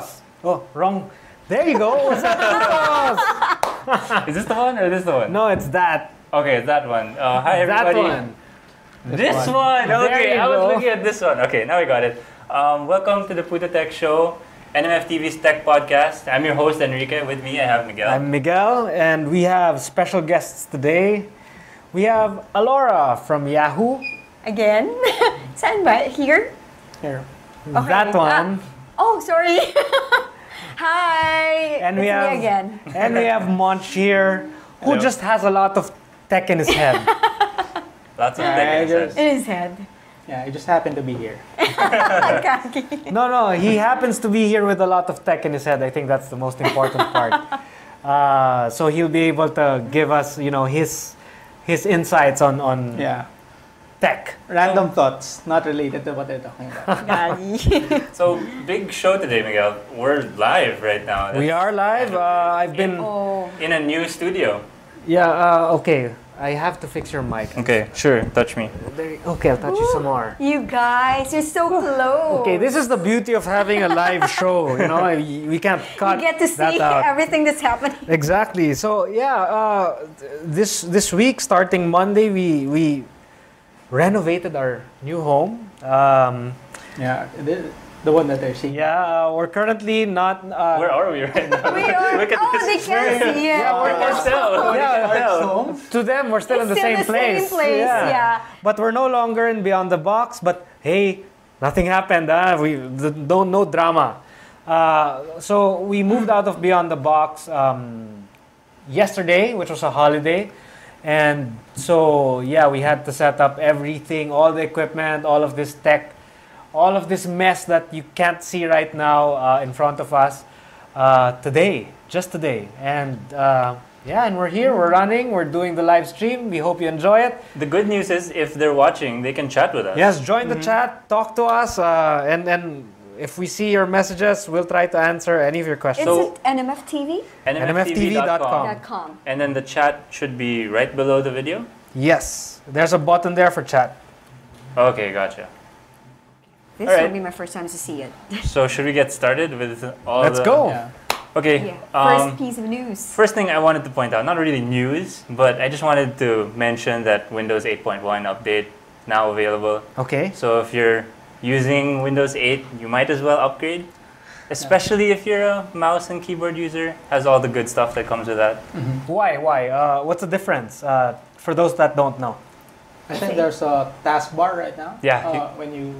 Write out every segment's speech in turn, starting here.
putos! Oh, wrong. There you go. What's up, putos? Is this the one or this the one? No, it's that. Okay, it's that one. Uh, hi That one. This one. one. There Okay, you I was go. looking at this one. Okay, now we got it. Um, welcome to the Puto Tech Show, NMF TV's Tech Podcast. I'm your host Enrique. With me, I have Miguel. I'm Miguel, and we have special guests today. We have Alora from Yahoo. Again? Saan ba? Here? Here. Okay. That one. Oh, sorry. Hi. And it's we have me again. and we have Monch here, who Hello. just has a lot of tech in his head. Lots of Yeah, tech I in just- it. In his head. Yeah, I just happened to be here. No, no, he happens to be here with a lot of tech in his head. I think that's the most important part. Uh, so he'll be able to give us, you know, his his insights on on Yeah. Tech. Random thoughts, not related to what they're talking about. So big show today, Miguel. We're live right now. We are live. Uh, I've been oh. in a new studio. yeah. Uh, okay, I have to fix your mic. Okay, sure. Touch me. There, okay, I'll touch you some more. You guys, you're so close. Okay, this is the beauty of having a live show. You know, we can't cut You get to that see out. everything that's happening. Exactly. So yeah, uh, this this week starting Monday, we we renovated our new home. Um, Yeah, the, the one that they're seeing. yeah, uh, we're currently not. Uh, Where are we right now? We are. Look at oh, this. they can't see it. Yeah, we're- We're still. Yeah, we're still. home. to them, we're still in the still same the place. same place, yeah. But we're no longer in Beyond the Box. But hey, nothing happened. Ah, we don't no drama. Uh, so we moved out of Beyond the Box um, yesterday, which was a holiday, and so yeah, we had to set up everything, all the equipment, all of this tech, all of this mess that you can't see right now uh, in front of us uh, today, just today, and. Uh, yeah, and we're here, we're running, we're doing the live stream. We hope you enjoy it. The good news is, if they're watching, they can chat with us. Yes, join the chat, talk to us, uh, and and if we see your messages, we'll try to answer any of your questions. Is questions. So- it NMFTV? NMFTV.com. Dot com. And then the chat should be right below the video. yes, there's a button there for chat. Okay, gotcha. This Alright. will be my first time to see it. So should we get started with all Let's the- go. Yeah. Okay. Yeah. First Um, piece of news. first thing I wanted to point out, not really news, but I just wanted to mention that Windows 8.1 update now available. Okay. So if you're using Windows 8, you might as well upgrade. Especially if you're a mouse and keyboard user, has all the good stuff that comes with that. Why? Why? Uh, what's the difference? Uh, for those that don't know. I think there's a taskbar right now. Yeah, Uh, you- when you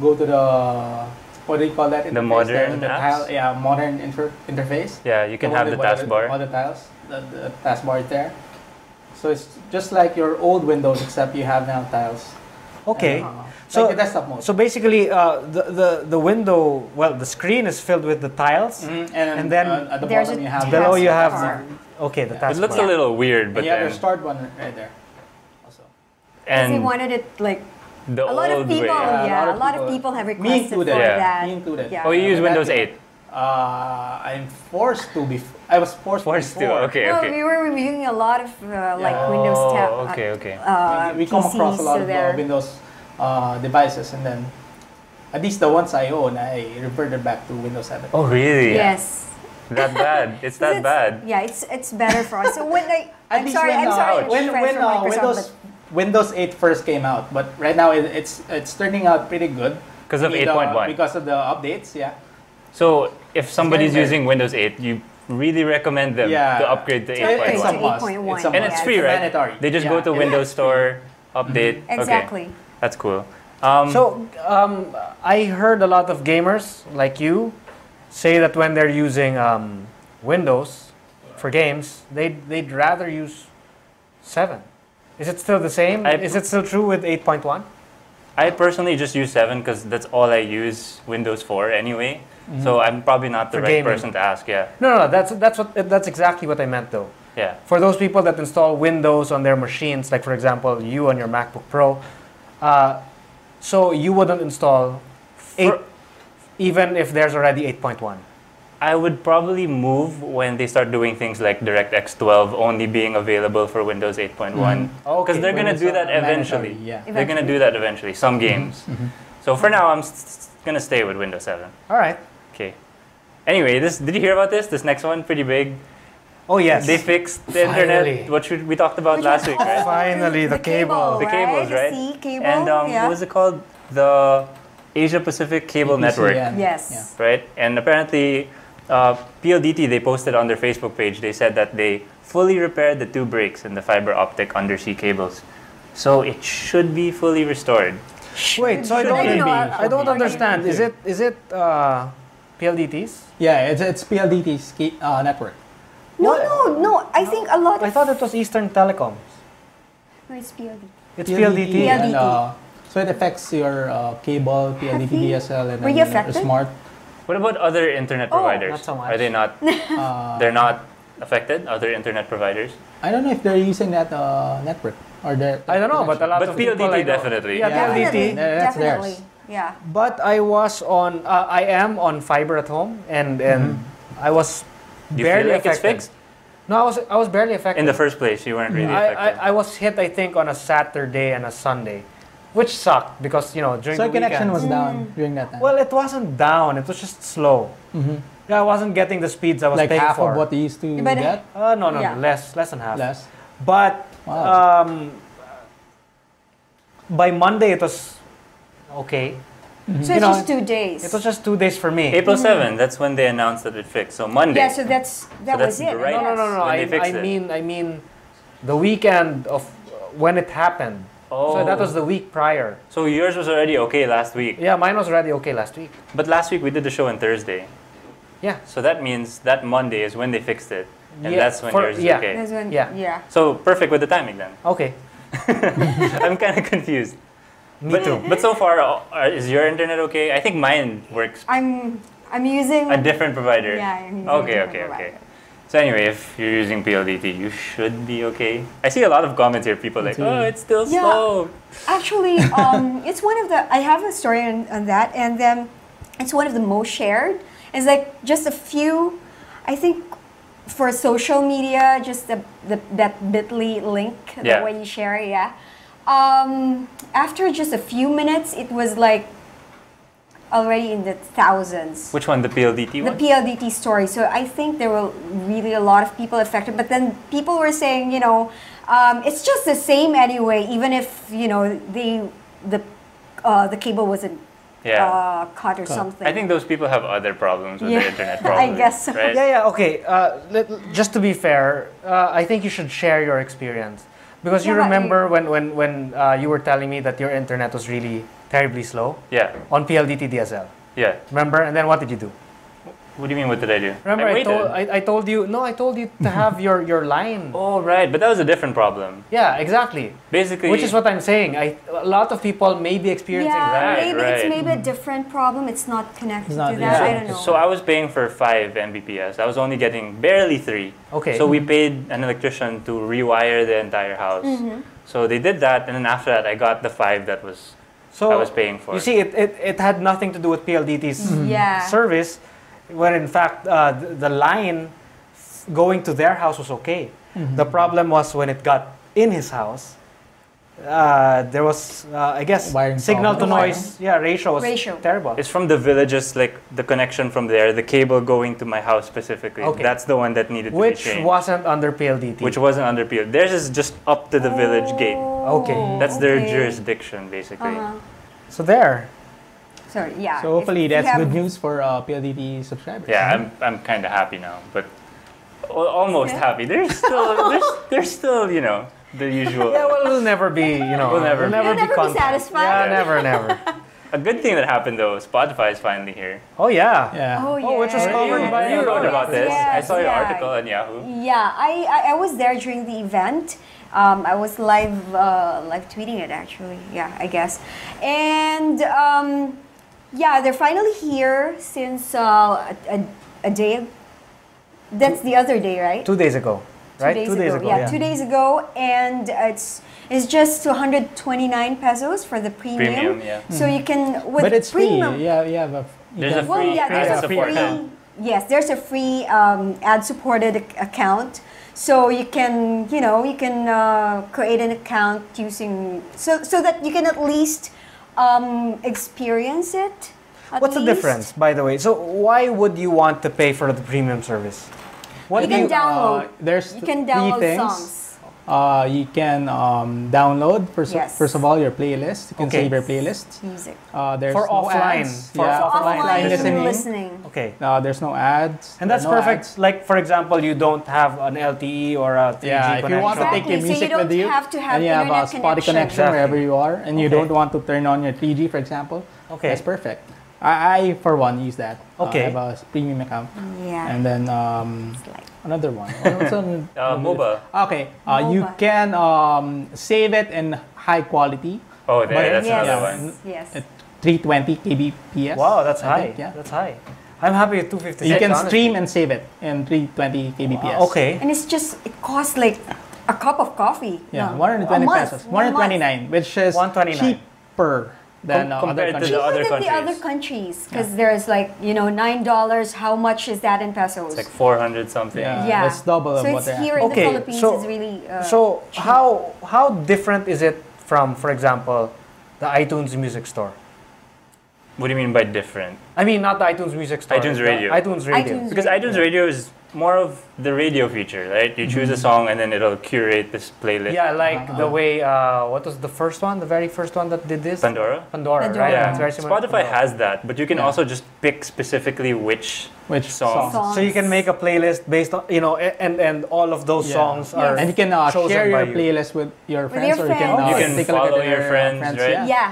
go to the what do you call that? The interface? modern the, apps? tile, yeah, modern inter- interface. Yeah, you can The have the taskbar. All the tiles, the, the taskbar is there. So it's just like your old Windows, except you have now tiles. Okay. And, uh, So- like the desktop mode. So basically, uh, the, the the window, well, the screen is filled with the tiles. Mhm, and, and then uh, at the bottom you have Below you have taskbar. okay the Yeah. taskbar. It looks a little weird, but and you have your start button right there. Also. Because they wanted it like the a lot of old people. way. Yeah, Yeah, a lot of people have Me requested for included. Yeah. that. Me included. Yeah. Oh, you use Windows 8. Uh, I'm forced to be. I was forced, Forced to. before. Okay, well, okay. we were reviewing a lot of uh, like Yeah. Windows oh, tab. uh, okay, okay. Uh, we, we come PCs, across a lot so of they're- uh, Windows uh, devices, and then at least the ones I own, I reverted back to Windows 7. oh, really? Yes. That bad? It's that It's- bad? Yeah, it's it's better for us. So when I, I'm sorry, when, I'm uh, sorry, when, friends when from uh, Microsoft, Windows Windows 8 first came out, but right now it, it's it's turning out pretty good Because of I mean, the- 8.1. because of the updates. Yeah, So if somebody's very- using Windows 8, you really recommend them Yeah. to upgrade to To upgrade It's 8.1. a to 8.1. It's a And must. it's free, right? mandatory. They just Yeah, go to it- Windows it's free. Store, update. Exactly. Okay, that's cool. Um, So um, I heard a lot of gamers like you say that when they're using um, Windows for games, they'd, they'd rather use 7. Is it still the same? I- Is it still true with 8.1? I personally just use 7 because that's all I use Windows for anyway. So I'm probably not the For right gaming. person to ask. Yeah, No, no, no, that's that's what that's exactly what I meant though. yeah. For those people that install Windows on their machines, like for example, you on your MacBook Pro, uh, so you wouldn't install 8 For- even if there's already 8.1. I would probably move when they start doing things like DirectX 12 only being available for Windows 8.1. Mm-hmm. Because Okay. they're going to do that eventually. mandatory, Yeah. They're going to do that eventually, some mm-hmm. games. Mm-hmm. So for now, I'm s- going to stay with Windows 7. All right. Okay. Anyway, this did you hear about this? This next one, pretty big. Oh yes. They fixed the Finally. internet. What should, we talked about Which last week, right? Finally, the cable. The cables, right? The C cable. And um, yeah. what was it called? The Asia Pacific Cable Network, APCN. Yes. right? And apparently, uh, PLDT they posted on their Facebook page. They said that they fully repaired the two breaks in the fiber optic undersea cables, so it should be fully restored. Wait, so I don't, I know, I don't understand. Is it is it uh, PLDTs? Yeah, it's, it's PLDT's uh, network. No, no, no. I think a lot I thought it was Eastern Telecoms. No, it's PLDT. It's PLDT. PLDT. And, uh, so it affects your uh, cable, PLDT, you- DSL, and were then you your affected? smart. What about other internet Oh, providers? not so much. Are they not? Uh, They're not affected. Other internet providers. I don't know if they're using that uh, network or their. I don't know, but a lot But of people I PLDT know- definitely. Yeah, Yeah. PLDT. Definitely. That's Definitely. theirs. Yeah. But I was on. Uh, I am on fiber at home, and and I was Do you barely feel like it's affected. fixed? No, I was I was barely affected. In the first place, you weren't really I, affected. I, I was hit, I think, on a Saturday and a Sunday, which sucked because you know during So the connection weekends- was down during that time. Well, it wasn't down. It was just slow. Mhm. Yeah, I wasn't getting the speeds I was like paying half for. of what they used to But- get. Uh, no, no, Yeah. no, less, less than half. Less. But Wow. um, by Monday it was okay. Mm-hmm. So You it's know, just two days. It was just two days for me. April mm. 7, that's when they announced that it fixed. So Monday. yeah. So that's that So was that's it. the right- no, no, no, no. When I, they I it. mean, I mean, the weekend of when it happened. oh. So that was oh. the week prior. So yours was already okay last week. Yeah, mine was already okay last week. But last week we did the show on Thursday. Yeah. So that means that Monday is when they fixed it. And Yeah, that's when for- yours is yeah. okay. That's when, Yeah. yeah. So perfect with the timing then. Okay. I'm kind of confused. Me but, too. But so far, uh, is your internet okay? I think mine works I'm I'm using. a different provider. Yeah. I'm using a Okay, different okay, okay. So anyway, if you're using PLDT, you should be okay. I see a lot of comments here. People like, too. oh, it's still Yeah. slow. Actually, um, it's one of the. I have a story on, on that, and then it's one of the most shared. It's like just a few. I think for social media, just the, the that Bitly link Yeah. that when you share, it, yeah. Um, after just a few minutes, it was like already in the thousands. Which one? The PLDT the one? The PLDT story. So I think there were really a lot of people affected. But then people were saying, you know, um, it's just the same anyway, even if you know they the uh, the cable wasn't yeah. uh, cut or something. I think those people have other problems with Yeah. the internet. I guess so. Right? Yeah, yeah, okay. Uh, let, just to be fair, uh, I think you should share your experience because you Yeah, but remember when when when uh, you were telling me that your internet was really terribly slow Yeah. on PLDT DSL. Yeah. Remember? And then what did you do? What do you mean? What did I do? Remember, I I, told I, I told you no, I told you to have your your line. oh right, but that was a different problem. Yeah, exactly. Basically, Which is what I'm saying. I a lot of people may be experiencing yeah, that. Right, maybe it's maybe a different problem. It's not connected It's not- to that. yeah. I don't know. So I was paying for five Mbps. I was only getting barely three. Okay. So we paid an electrician to rewire the entire house. Mm-hmm. So they did that, and then after that, I got the five that was so I was paying for. You see, it, it, it had nothing to do with PLDT's Yeah. service, when in fact uh, the, the line going to their house was okay. The problem was when it got in his house. Uh, there was, uh, I guess, Wiring signal to noise. Yeah, ratio was Ratio. terrible. It's from the villages, like the connection from there, the cable going to my house specifically. Okay. That's the one that needed to which be changed. Which wasn't under PLDT. which wasn't under PL. Theirs is just up to the village gate. Okay. That's their Oh, jurisdiction, basically. Uh-huh. so there. Sorry, yeah. So hopefully If that's have- good news for uh, PLDT subscribers. Yeah, I'm, I'm kind of happy now, but almost Okay. happy. There's still, there's, there's still, you know, the usual. Yeah, well, it'll never be, you know, We'll never- we'll never, You'll never be content. satisfied. Yeah, Yeah. never, never. A good thing that happened though, Spotify is finally here. Oh yeah. Yeah. Oh, yeah. Oh, which was yeah. covered you, by- you wrote about this. I saw your yeah. article on Yahoo. Yeah, I, I, I was there during the event. Um, I was live uh, live tweeting it actually. Yeah, I guess. And um, yeah, they're finally here since uh, a, a, a day. That's the other day, right? Two days ago, right? Two days ago. Yeah, two days ago, and it's it's just 229 pesos for the premium. Premium, yeah. So you can with but it's free. premium. Yeah, you have a. You There's a free- Well, yeah, there's ad a free. account. Yes, there's a free um, ad-supported account, so you can, you know, you can uh, create an account using so so that you can at least um, experience it. At What's the difference, by the way? So why would you want to pay for the premium service? What You do can you? download. Uh, there's You can three download things. songs. Uh, you can um, download first, Yes. first of all your playlist. You can Okay. save your playlist. Music. Uh, there's For no offline. ads. For yeah, offline Offline listening. listening. Okay. Uh, there's no ads. And that's no perfect. ads. Like for example, you don't have an LTE or a 3G Yeah, if you want to take your Exactly, so you music with you, have to have and you have a internet spotty connection. connection Exactly. wherever you are, and you don't want to turn on your 3G, for example, Okay. that's perfect. I, I for one, use that. Uh, Okay. I have a premium account, Yeah. and then um, It's like- another one. What's on- Uh, MOBA. Okay, uh, you can um, save it in high quality, Oh, there, But- that's yes. another Yeah. one. Yes. at 320 kbps. Wow, that's I high. think, yeah. That's high. I'm happy with 256. You can honestly. stream and save it in 320 kbps. Wow, Okay. And it's just it costs like a cup of coffee. Yeah, No, 120 pesos. 129, which is 129. cheaper than Com- uh, compared other to the countries. other Cheaper than the other countries. countries because there's like you know nine dollars. How much is that in pesos? It's like 400 something. Yeah. yeah, it's double of so what it's they're here in Okay, the Philippines. so- it's really uh, So cheap. how how different is it from, for example, the iTunes Music Store? What do you mean by different? I mean, not the iTunes Music Store. iTunes Radio. iTunes Radio. iTunes Because iTunes Radio is more of the radio feature, right? You choose a song and then it'll curate this playlist. Yeah, like Uh-huh. the way. Uh, what was the first one? The very first one that did this? Pandora. Pandora, Pandora. right? Yeah. It's very similar Spotify Pandora. has that, but you can Yeah. also just pick specifically which Which Songs. songs? So you can make a playlist based on you know, and and all of those Yeah. songs are. And you can uh, chosen share by your you. playlist with your With friends, your or you can, uh, You can take a look at follow your their, uh, friends, right? Yeah. yeah,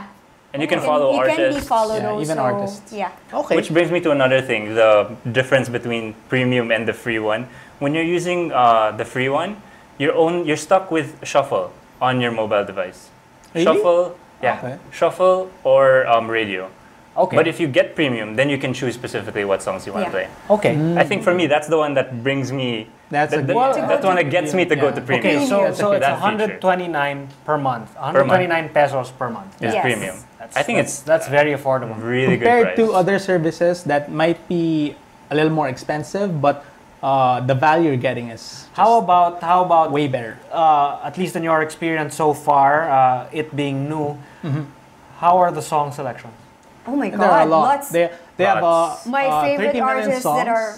and you can follow you artists. can be followed Yeah, also. even artists. Yeah. Okay. Which brings me to another thing: the difference between premium and the free one. When you're using uh, the free one, you're own you're stuck with shuffle on your mobile device. Really? Shuffle, yeah, Okay. shuffle or um, radio. okay. But if you get premium, then you can choose specifically what songs you want to Yeah. play. okay. I think for me, that's the one that brings me. That's a that, good. that- To go that's the one that gets me to go to premium. Okay, so so it's That feature. 129 per month. Per month. 129 pesos per month. It's Yes. premium. That's, I think that's, it's that's very affordable. really compared good to other services that might be a little more expensive, but uh, the value you're getting is How about how about way better. uh, at least in your experience so far, uh, it being new, how are the song selections? Oh my And there are a God, lot. lots. They, they have uh, My uh, favorite artists songs. that are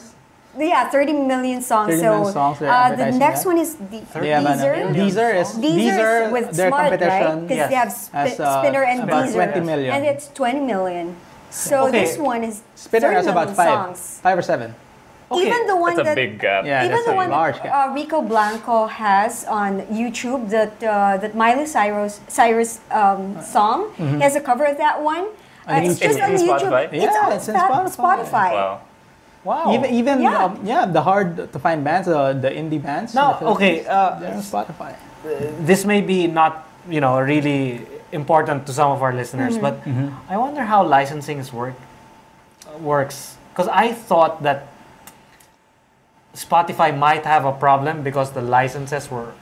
yeah, 30 million songs. 30 so songs they're uh, the next that. one is the They have an, Deezer. Deezer is Deezer Deezer is with their Smart, competition Because Yes. they have sp- has, uh, Spinnr and about Deezer, 20 million. and it's 20 million. So Okay. this one is Spinnr has about five, songs. five or seven. Okay, Even the one That's a that big gap. Yeah, even that's the a one large gap. uh, Rico Blanco has on YouTube that uh, that Miley Cyrus Cyrus um, song he has a cover of that one. Uh, On it's YouTube. just on It's YouTube. Spotify? It's on it's in Spotify. Spotify. Wow. Wow. Even even Yeah. um, yeah, the hard to find bands, uh, the indie bands. in okay, uh, they're on Spotify. this may be not you know really important to some of our listeners, but I wonder how licensing is work works because I thought that Spotify might have a problem because the licenses were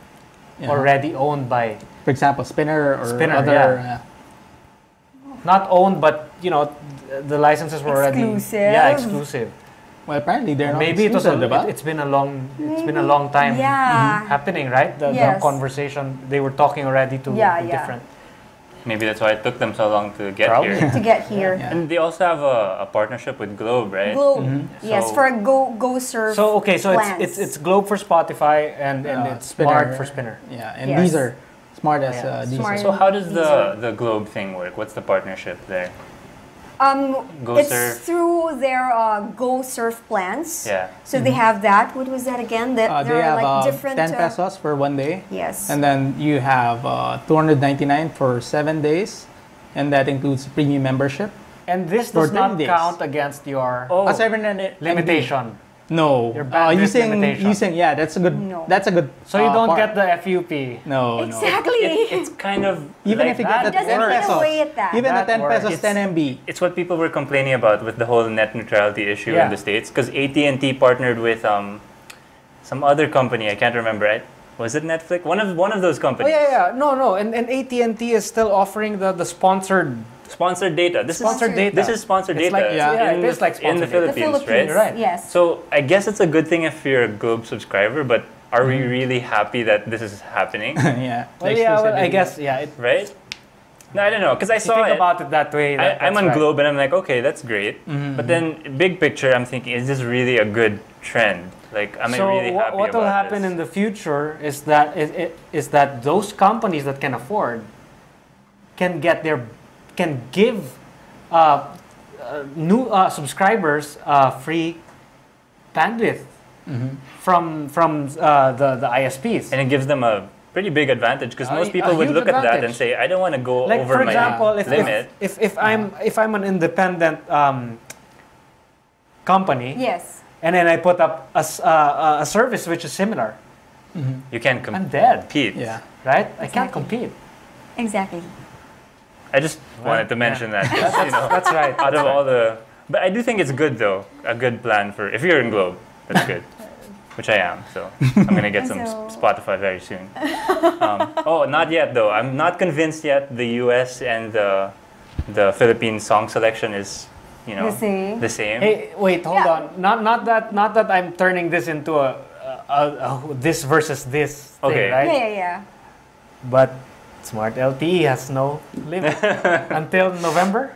Yeah. already owned by For example, Spinnr or Spinnr, other. yeah. not owned, but you know th- the licenses were already yeah exclusive. Well, apparently they're not Maybe it was a, exclusive, diba? it, has been a long it's been a long time Yeah. happening, right? The, the conversation they were talking already to Yeah, yeah. different. Maybe that's why it took them so long to get Probably. here. to get here. Yeah. And they also have a, a partnership with Globe, right? Globe, Mm-hmm. yes, for a go go surf. So okay, so plans. it's it's it's Globe for Spotify and, and Uh, it's Spinnr. Smart for Spinnr. Yeah, and Yes. Deezer, smart as Yeah. uh, Deezer. Smart. So how does the, the Globe thing work? What's the partnership there? Um, Go it's Surf. through their uh, Go Surf plans. Yeah. So they have that. What was that again? That Uh, there they are have like uh, different. 10 uh, pesos for one day. yes. And then you have uh, 299 for seven days. And that includes premium membership. And this For does not days. count against your Oh, Uh, 700 limitation. No. Your uh, bandwidth using, limitation. using, yeah, that's a good, No. that's a good So you uh, don't part. get the FUP. No, no. exactly. it, it's kind of Even like if you that. get It the doesn't 10 pesos. away at that. Even That the 10 works. pesos, 10 MB. It's what people were complaining about with the whole net neutrality issue Yeah. in the states because AT&T partnered with um, some other company. I can't remember. Right? Was it Netflix? One of one of those Oh companies. yeah, yeah. No, no. And and AT and T is still offering the the sponsored Sponsored data. This sponsored is data. this is sponsored It's data. like- yeah, in it is the, like in the sponsored data. the Philippines, Philippines, right? right. Yes. So I guess it's a good thing if you're a Globe subscriber, but are we Mm-hmm. really happy that this is happening? yeah. Well, the yeah. Well, I guess yeah. It, right? No, I don't know because I If saw think it. about it that way. that- I, I'm on right. Globe and I'm like, okay, that's great. Mhm. But then, big picture, I'm thinking, is this really a good trend? Like, am so I really what, happy what will happen this? in the future is that is, is, is that those companies that can afford can get their can give uh, uh, new uh, subscribers uh, free bandwidth Mhm. from from uh, the the ISPs. and it gives them a pretty big advantage because most people would huge look at that and say, I don't want to go like over for my if, limit. if, if if I'm if I'm an independent um, company Yes. and then I put up a, s- uh, a service which is similar, Mhm. you can't com- I'm dead, compete. Yeah. right? I can't compete. Exactly. I just Well, wanted to yeah. mention that. 'cause, you know, That's right. out of all the, but I do think it's good though. A good plan for if you're in Globe, that's good. Which I am, so I'm gonna get some So- Spotify very soon. Um, oh, not yet though. I'm not convinced yet. The U.S. and the the Philippine song selection is, you know, The same. the same. Hey, wait, hold Yeah. on. Not not that not that I'm turning this into a, a, a, a this versus this thing, Okay. right? Yeah, yeah, yeah. But Smart LTE has no limit until November.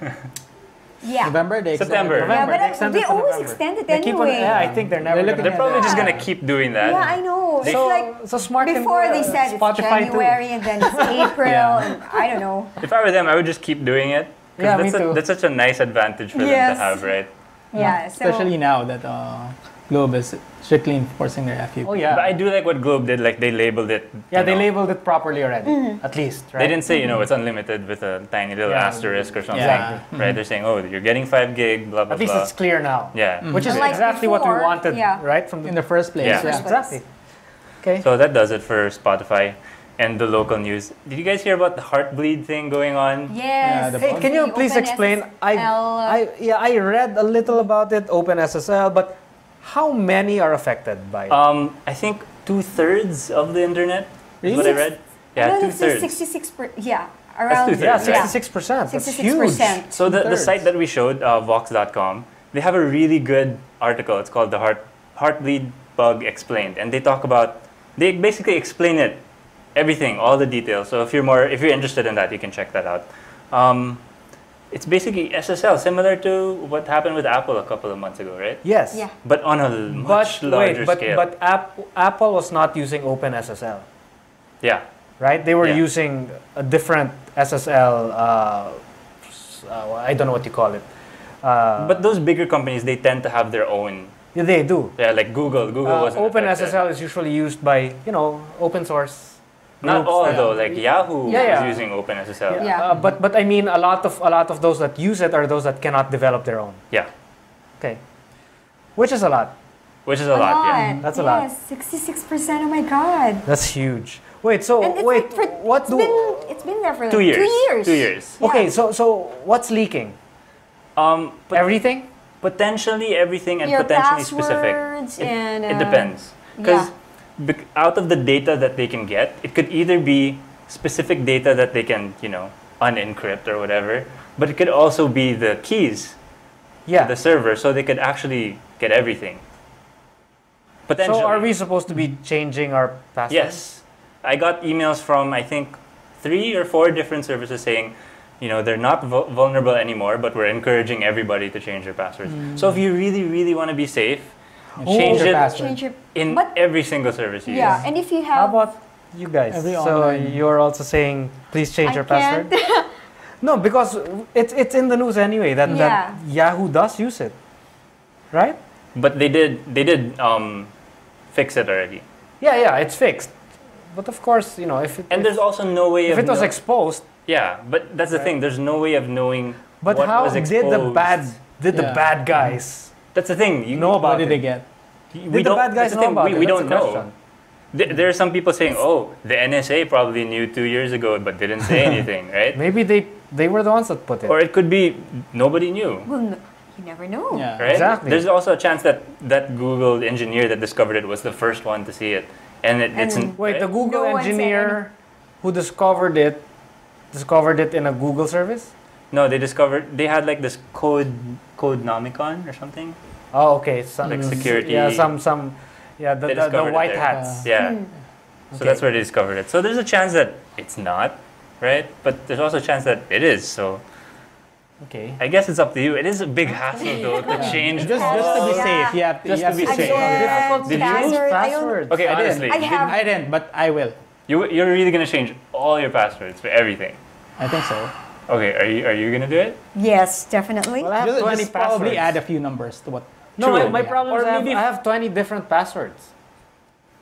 Yeah. November, they September. it. Yeah, but they they always November. extend it They keep on, anyway. yeah, I think they're never They're gonna They're probably that. just gonna keep doing that. Yeah, I know. They- So, like so smart can before they uh, said it's Spotify January and then it's April Yeah. and I don't know. If I were them, I would just keep doing it. 'cause Yeah, that's, me a- too. that's such a nice advantage for them to have, right? Yeah, so Especially now that uh, Globe is strictly enforcing their FUP. Oh yeah. But I do like what Globe did. Like they labeled it. yeah, they know. labeled it properly already. Mm-hmm. At least, right? They didn't say you know mm-hmm. it's unlimited with a tiny little Yeah. asterisk or something, Yeah. right? They're mm-hmm. saying oh you're getting five gig, blah blah At least blah. it's clear now. yeah. Mm-hmm. Which is Unlike exactly what we wanted, yeah. right? From In the first place, Yeah. yeah. First exactly. Okay. So that does it for Spotify and the local news. Did you guys hear about the Heartbleed thing going on? yes. the Hey, can you please Open explain? I, I, yeah, I read a little about it, Open SSL, but how many are affected by it? Um, I think two thirds of the internet. Is what I Really? read. Yeah, no, two thirds. 66 per, yeah, around two-thirds, yeah, right? sixty-six percent. That's 66 huge. So the, the site that we showed, uh, Vox.com, they have a really good article. It's called the Heart Heartbleed Bug Explained, and they talk about they basically explain it, everything, all the details. So if you're more if you're interested in that, you can check that out. Um, it's basically SSL, similar to what happened with Apple a couple of months ago, right? Yes. Yeah. But on a much But larger wait, but scale. but App, Apple was not using Open SSL, yeah, right? They were Yeah. using a different SSL. Uh, uh, I don't know what you call it. Uh, but those bigger companies they tend to have their own. yeah, they do. Yeah, like Google. Google Uh, wasn't Open affected. SSL is usually used by you know open source. Not all that- though. Like Yahoo Yeah, yeah. is using Open SSL. Yeah. Uh, but but I mean a lot of a lot of those that use it are those that cannot develop their own. Yeah, Okay, which is a lot. which is a, lot. Yeah. That's a lot. Yes, 66%. Oh my god. That's huge. Wait, so it's wait, like for, what it's do? been it's been there for like Two years. Two years. Two years. Yeah. Okay, so so what's leaking? Um, but Everything? potentially everything and Your potentially specific. passwords It, and it uh, depends. Because out of the data that they can get, it could either be specific data that they can, you know, unencrypt or whatever, but it could also be the keys Yeah. to the server, so they could actually get everything. So are we supposed to be changing our passwords? Yes. I got emails from, I think, three or four different services saying, you know, they're not vulnerable anymore, but we're encouraging everybody to change their passwords. Hmm. So if you really, really want to be safe, change your it password. change your in But- every single service you yeah, use. and if you have. How about you guys? Every so online- you're also saying please change I your can't. password? no, because it's it's in the news anyway that, that Yahoo does use it. Right? But they did, they did um, fix it already. Yeah, yeah, it's fixed. But of course, you know, if it, And if, there's also no way if of it was know- exposed, yeah, but that's the Right. thing. There's no way of knowing but what how was did the bad did the bad guys That's the thing. You know about What did it? they get? We Did the don't- bad guys that's the know thing, about we, it? We That's don't know. Th- There are some people saying, "Oh, the NSA probably knew two years ago, but didn't say anything," right? Maybe they they were the ones that put it. Or it could be nobody knew, well, no, you never know. Yeah. right? Exactly. There's also a chance that that Google engineer that discovered it was the first one to see it, and it, it's And- in, Wait, the? Google No engineer who discovered it discovered it in a Google service? No, they discovered they had like this code Codenomicon or something. Oh, okay. Some, Like security. Yeah, some some yeah, the, the, the white there. hats. Yeah, Hmm. so Okay. that's where they discovered it. So there's a chance that it's not, right? But there's also a chance that it is. So Okay. I guess it's up to you. It is a big hassle though to change. Just, just to be Yeah. safe, yeah. have to, Just you have to be safe. change. Again, difficult Did you- password, I Passwords. Okay, I didn't. honestly, I did- have- I didn't, but I will. you you're really gonna change all your passwords for everything. I think so. Okay, are you are you gonna do it? Yes, definitely. Well, I have Just, 20 just probably add a few numbers to what. No, True. my, my Yeah. problem Or is I have, maybe- I have 20 different passwords.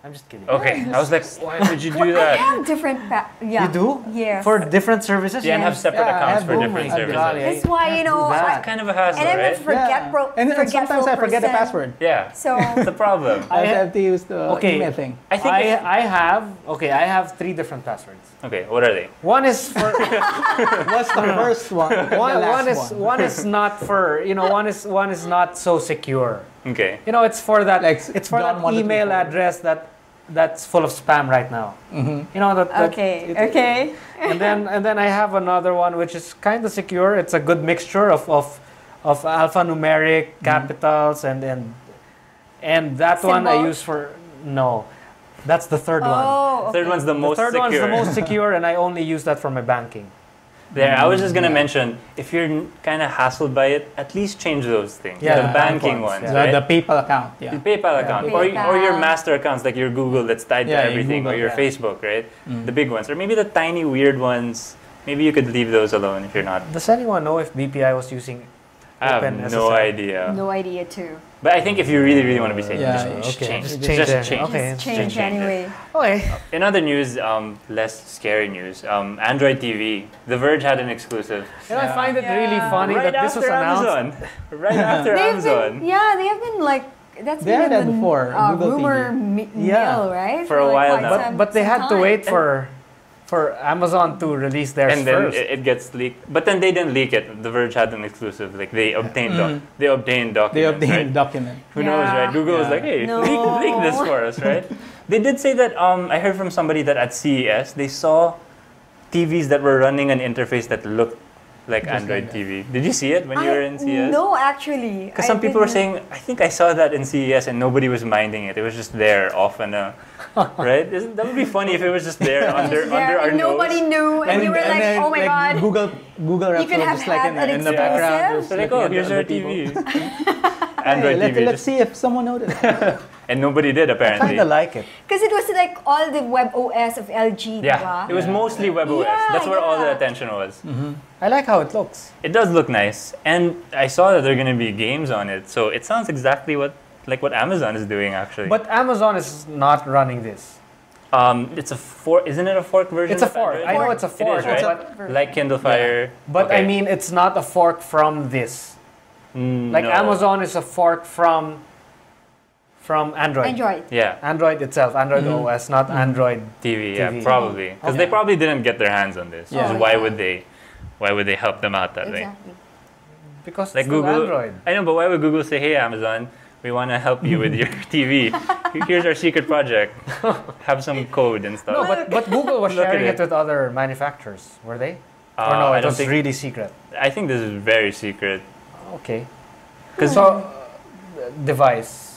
I'm just kidding. Okay, I was like, why would you do I that? have different. Pa- yeah. You do? Yes. For different services? Yeah, and have separate Yeah, accounts have for different services. That's why you know. That. I, It's kind of a hassle, and I'm a right? forget pro- And, and forgetful sometimes I forget the password. Yeah, So the problem. I I- have to use the Okay. email thing. I think. I, I have, okay, I have three different passwords. okay, what are they? One is for, What's the first one? and the one, last one is, one? one is not for, you know, one is, one is not so secure. Okay. You know, it's for that, Like it's for John that one, two, three, email address that, that's full of spam right now. Mhm. You know, that, that okay, it- okay. and then and then I have another one which is kind of secure. It's a good mixture of of, of alphanumeric capitals and and and that one I use for no, that's the third one. Oh, okay. Third one's the The most third secure. one's the most secure, and I only use that for my banking. There, I was just gonna Yeah. mention if you're kind of hassled by it, at least change those things. Yeah, the the banking ones, ones, yeah. The, right? the PayPal account. The Yeah. PayPal account, or, or your master accounts like your Google that's tied Yeah, to your everything, or your yeah. Facebook, right? Mm. The big ones, or maybe the tiny weird ones. Maybe you could leave those alone if you're not. Does anyone know if BPI was using? I have Open no SSL. idea. No idea too. But I think if you really, really want to be safe, Yeah, just, yeah, just okay. change. Just Just, change it. change. Okay. Just it's change change anyway. Okay. In other news, um, less scary news, um, Android TV, The Verge had an exclusive. And know, I find it really funny right that this was after announced. Amazon. right after They've Amazon. been, yeah, they have been like that's They been had that before, Uh, rumor TV. mi- Yeah. mill, right? For a like while now. But but they had to wait for for Amazon to release theirs and then first. it, it gets leaked. But then they didn't leak it. The Verge had an exclusive. Like they obtained, doc- Mm. they obtained They obtained right? document. Who knows, right? Google was like, hey, No. leak, leak this for us, right? they did say that. Um, I heard from somebody that at CES they saw TVs that were running an interface that looked like Just Android like. TV. Did you see it when you were in CES? No, actually. Because some people were saying, I think I saw that in CES and nobody was minding it. It was just there, off and uh, right. Isn't, that would be funny if it was just there under There, under our and nobody nose. knew, and, you were like, then, "Oh my god!" Google Google reps could were have just like in, the- an in the background. So like, looking oh, at here's our other people. TV. Hey, Android let, TV. let's just- see if someone noticed. and nobody did apparently. kind of like it. Because it was like all the web OS of LG, yeah, diba? it was Yeah. mostly WebOS. Yeah, That's where all the attention was. Mm-hmm. I like how it looks. It does look nice, and I saw that there are going to be games on it. So it sounds exactly what like what Amazon is doing actually. But Amazon is not running this. um, it's a fork. Isn't it a fork version? It's a fork. Android? I know it's a fork, is, right? but, like Kindle Fire. but I mean it's not a fork from this. Mm, Like no. Amazon is a fork from from Android. Android. Yeah, Android itself, Android Mhm. OS, not Android. TV. Yeah, probably because they probably didn't get their hands on this. Yeah. So why yeah. would they? Why would they help them out that way? Exactly. Because Like it's Google. Android. I know, but why would Google say, "Hey, Amazon, we want to help you with your TV. Here's our secret project. Have some code and stuff." No, but, but Google was sharing it. it with other manufacturers, were they? Uh, or no, I it don't was think. really secret. I think this is very secret. Okay. Because So, uh, device.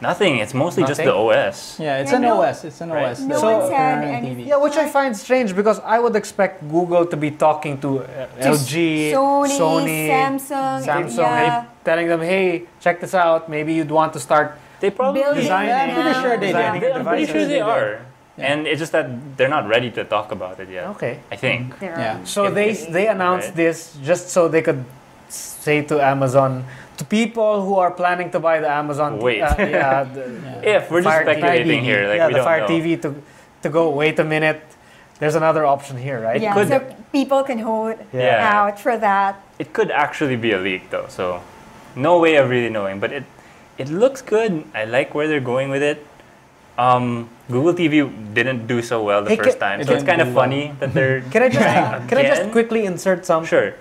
Nothing. It's mostly just the OS. Yeah, it's Yeah, an no- OS. It's an Right. OS. No the one current said anything. Yeah, which I find strange because I would expect Google to be talking to uh, LG, Sony, Sony, Samsung, Samsung, yeah. telling them, hey, check this out. Maybe you'd want to start. They probably. Building Designing. Yeah, I'm pretty sure they Designing did. a I'm pretty sure they are. Yeah. And it's just that they're not ready to talk about it yet. Okay. I think. There Yeah. So they they announced right. this just so they could say to Amazon, to people who are planning to buy the Amazon. Wait. uh, yeah, the, Yeah. If we're just Fire speculating TV. here, like yeah, we the don't Fire know. TV to to go. Wait a minute. There's another option here, right? yeah, could- so people can hold Yeah. out for that. It could actually be a leak though, so no way of really knowing. But it it looks good. I like where they're going with it. Um, Google TV didn't do so well the Hey, first ca- time, It so it's kind of funny that they're Can I just trying can I just quickly insert some? Sure.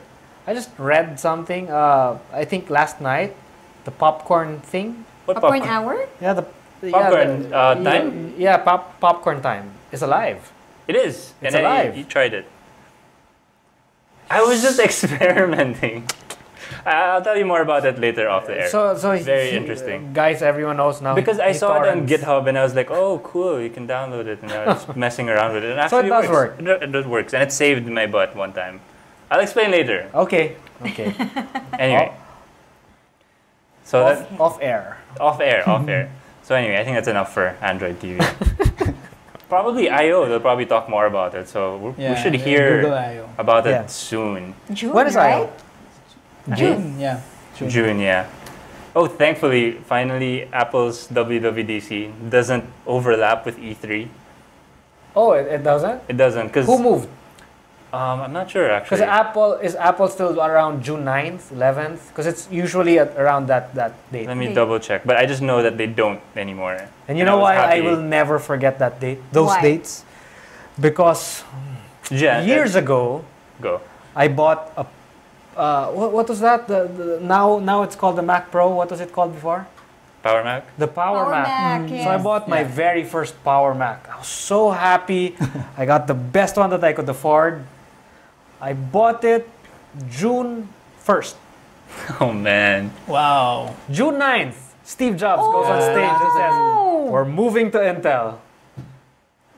I just read something. Uh, I think last night, the popcorn thing. What Popcorn popcorn? hour? Yeah, the yeah, Popcorn, the- uh, time? Yeah, pop, popcorn time is alive. It is. It's and I- alive. you tried it. I was just experimenting. I'll tell you more about that later off the air. So, so he- Very he- interesting. guys. Everyone knows now. because I he saw it on. GitHub and I was like, oh, cool, you can download it. And I was messing around with it. And So it actually does works. work. It, it works. And it saved my butt one time. I'll explain later. Okay, okay. Anyway. So off, that, off air. off air, off air. So anyway, I think that's enough for Android TV. probably I/O. They'll probably talk more about it. So we Yeah, we should hear Google I/O. about it Yeah. soon. June, When is right? I/O? June, yeah. June. June, yeah. Oh, thankfully, finally, Apple's WWDC doesn't overlap with E3. Oh, it, it doesn't. It doesn't, because Who moved? Um, I'm not sure actually. Because. Apple is Apple still around June 9th, 11th? Because it's usually at around that that date. Let me Okay. double check, but I just know that they don't anymore. And you And know was why I will never forget that date, those Why? dates? Because Yeah, years ago, go. I bought a. Uh, what, what was that? The, the now now it's called the Mac Pro. What was it called before? Power Mac. The Power, Power Mac. Mac, So I yes. bought my Yeah. very first Power Mac. I was so happy. I got the best one that I could afford. I bought it June 1st. Oh man. Wow. June 9th, Steve Jobs oh, goes on Oh, stage and says, We're moving to Intel.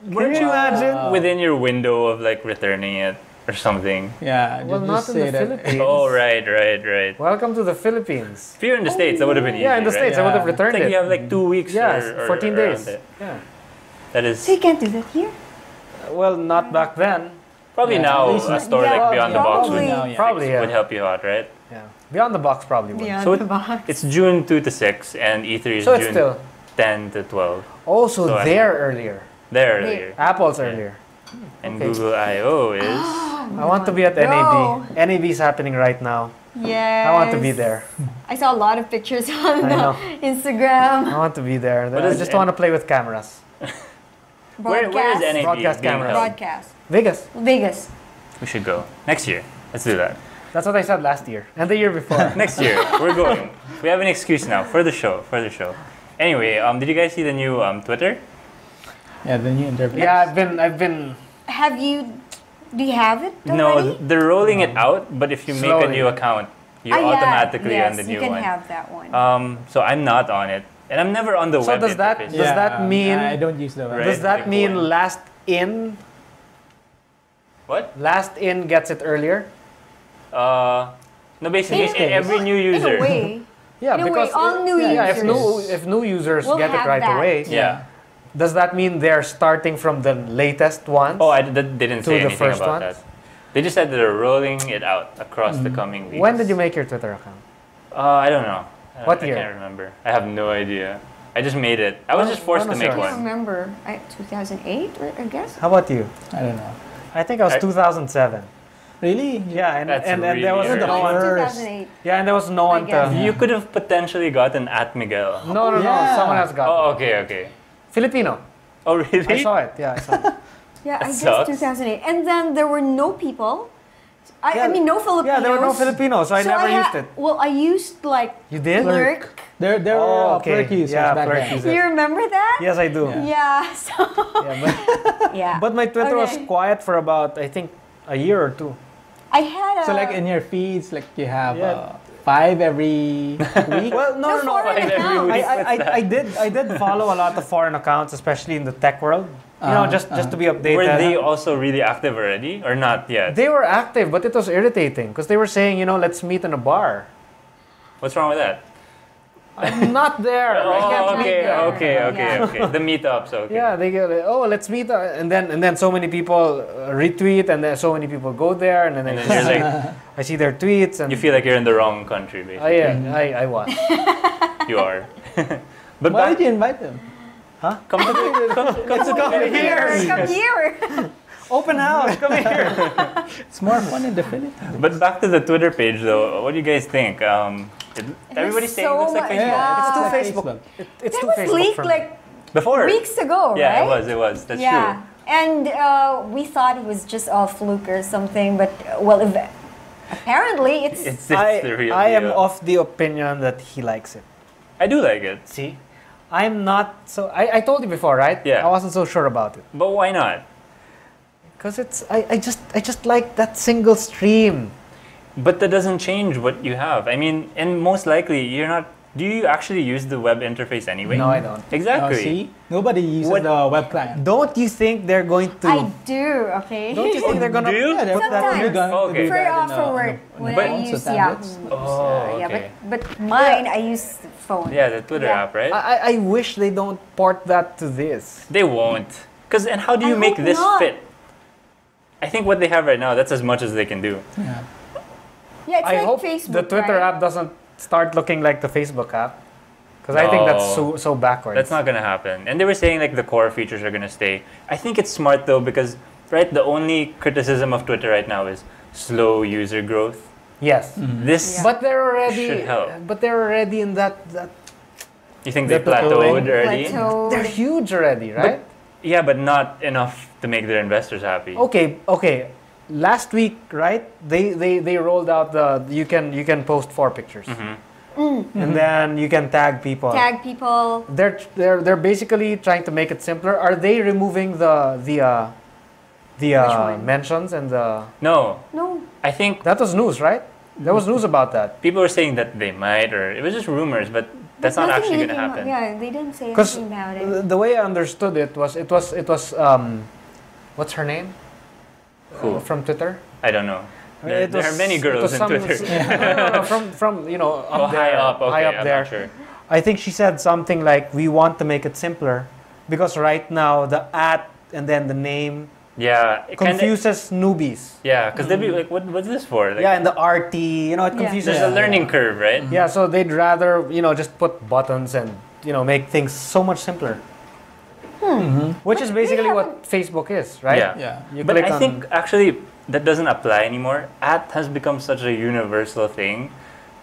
Can you imagine? Wow. Within your window of like returning it or something. Yeah. Well, just, not just in the that. Philippines. Oh right, right, right. Welcome to the Philippines. If you're in the states, that would have been easy. Yeah, in the right? States, I would have Yeah. It's returned like it. you have like two weeks. Yes, or, or 14 days. it. Yeah. That is So you can't do that here? Well, not back then. Probably Yeah, now a not- store Yeah, like Beyond the Box probably. would, Now, yeah. Probably, yeah. would help you out, right? yeah. Beyond the box probably would. Beyond So the it- box. It's June 2 to 6, and E3 is So it's June still 10 to 12. also So I- there earlier. There Wait. earlier. Apple's Yeah. earlier. And Okay. Google I/O is. Oh I want to be at No. NAB. NAB is happening right now. Yes. I want to be there. I saw a lot of pictures on I Instagram. I want to be there. What I just N- want to play with cameras. Where, where is Broadcast. NAB Broadcast cameras. Broadcast. Vegas. Vegas. We should go next year. Let's do that. That's what I said last year and the year before. Next year, we're going. We have an excuse now for the show. For the show. Anyway, um, did you guys see the new um, Twitter? Yeah, the new interface. yeah, I've been, I've been. Have you? Do you have it No, already? th- they're rolling it out, but if you make a new account, you're Ah, yeah, automatically yes, on the new you can one. have that one. Um, so I'm not on it, and I'm never on the So web. does that- interface. does that mean- I don't use the web. Right. Does that like mean one. last in, What? last in gets it earlier? Uh, no, basically In- every new In user. a way. Yeah, In a way, because all new yeah, if new users if new users will get it have right that. away, Yeah. does that mean they're starting from the latest ones? Oh, I d- they didn't To say the anything first about ones? that. They just said they're rolling it out across the coming weeks. when did you make your Twitter account? Uh, I don't know. I- What I year? can't remember. I have no idea. I just made it. I was When- just forced when to was make I yours? can't one. remember. I, 2008, I guess. How about you? I don't know. I think I was I- 2007. Really? Yeah, and That's and, and there was really no one. 2008. Yeah, and there was no one guess. You could have potentially gotten at Miguel. No, no, no. Someone else got. Oh, okay, okay. Filipino. Oh, really? I saw it. Yeah, I saw it. Yeah, That I guess 2008. And then there were no people. I, Yeah, I mean, no Filipinos. Yeah, there were no Filipinos, so I never ha- used it. Well, I used like You did? Lurk. There, there were Oh, uh, okay. Plurk users Yeah, back Plurk then. You remember that? Yes, I do. Yeah. Yeah. So Yeah, but, yeah. but my Twitter was quiet for about I think a year or two. I had a. So like in your feeds, like you have Yeah. uh, five every week. Well, no, no, no. foreign Five every week. I, I, I. I did I did follow a lot of foreign accounts, especially in the tech world. You know, Uh-huh, just just to be updated. Were they also really active already, or not yet? They were active, but it was irritating because they were saying, you know, let's meet in a bar. What's wrong with that? I'm not there. I can't Oh, meet okay, there. okay, okay, Yeah. okay. The meetups, okay. Yeah, they get it. Oh, let's meet, uh, and then and then so many people uh, retweet, and then so many people go there, and then, And I, then you're like, I see their tweets, and you feel like you're in the wrong country, oh basically. yeah, I, I was. You are. but Why back, did you invite them? come to the, come, come to Come the here. Come here. Open house, come here. It's more fun in the Philippines. But back to the Twitter page, though. What do you guys think? Um, it, everybody's saying it looks like Facebook. Yeah. It's too Facebook. It, it's That too was Facebook leaked like Before. weeks ago, yeah, right? Yeah, it was. It was. That's yeah. And uh, we thought it was just a fluke or something, but uh, well, if, apparently it's. It's, it's I, the real I am deal. of the opinion that he likes it. I do like it. See, I'm not so. I, I told you before, right? Yeah. I wasn't so sure about it But why not? because it's. I, I just I just like that single stream. But that doesn't change what you have. I mean, and most likely you're not. Do you actually use the web interface anyway? No, I don't. Exactly. Uh, see, nobody uses What- the web client. Don't you think they're going to? I do. Okay. Don't you think they're gonna? Do you? Yeah, they're put that probably in? going Okay. do for that uh, for uh, work on the- when But- I phones use yeah. tablets. mm, Oh, yeah, but but mine I use the phone. Yeah, the Twitter Yeah. app, right? I, I- I wish they don't port that to this. they won't. Cause and how do I you make this not. fit? I think what they have right now, that's as much as they can do. Yeah. Yeah, it's I like hope Facebook. the Twitter right? app doesn't start looking like the Facebook app. Because I think that's so No. so backwards. That's not gonna happen. And they were saying like the core features are gonna stay. I think it's smart though because right, the only criticism of Twitter right now is slow user growth. Yes. Mm-hmm. This Yeah. But they're already. Should help. But they're already in that. that you think they They're plateaued already? Plateaued. they're huge already, right? Yeah, but not enough to make their investors happy. okay. Okay. Last week, right? They, they they rolled out the you can you can post four pictures Mhm. and then you can tag people. Tag people. They're they're they're basically trying to make it simpler. Are they removing the the uh, the uh, one? mentions and the No, No. I think that was news, right? There was news about that. people were saying that they might, or it was just rumors, but that's But not actually really gonna happen. Yeah, they didn't say Because anything about the, it. the way I understood it was it was it was um, what's her name? Who? Uh, from Twitter. I don't know. There, It there are many girls was in some- Twitter. no, no, no, from from you know up Oh, there, high up, okay, high up I'm there. not sure. I think she said something like, "We want to make it simpler, because right now the at and then the name Yeah, it kinda- confuses newbies. yeah, because they'd be like, what, "What's this for?" Like, yeah, and the RT, you know, it Yeah. confuses. there's a learning curve, right? Yeah, so they'd rather you know just put buttons and you know make things so much simpler. Mm-hmm. Which is But they basically what Facebook is, right? Yeah. Yeah. You But I think actually that doesn't apply anymore. At has become such a universal thing,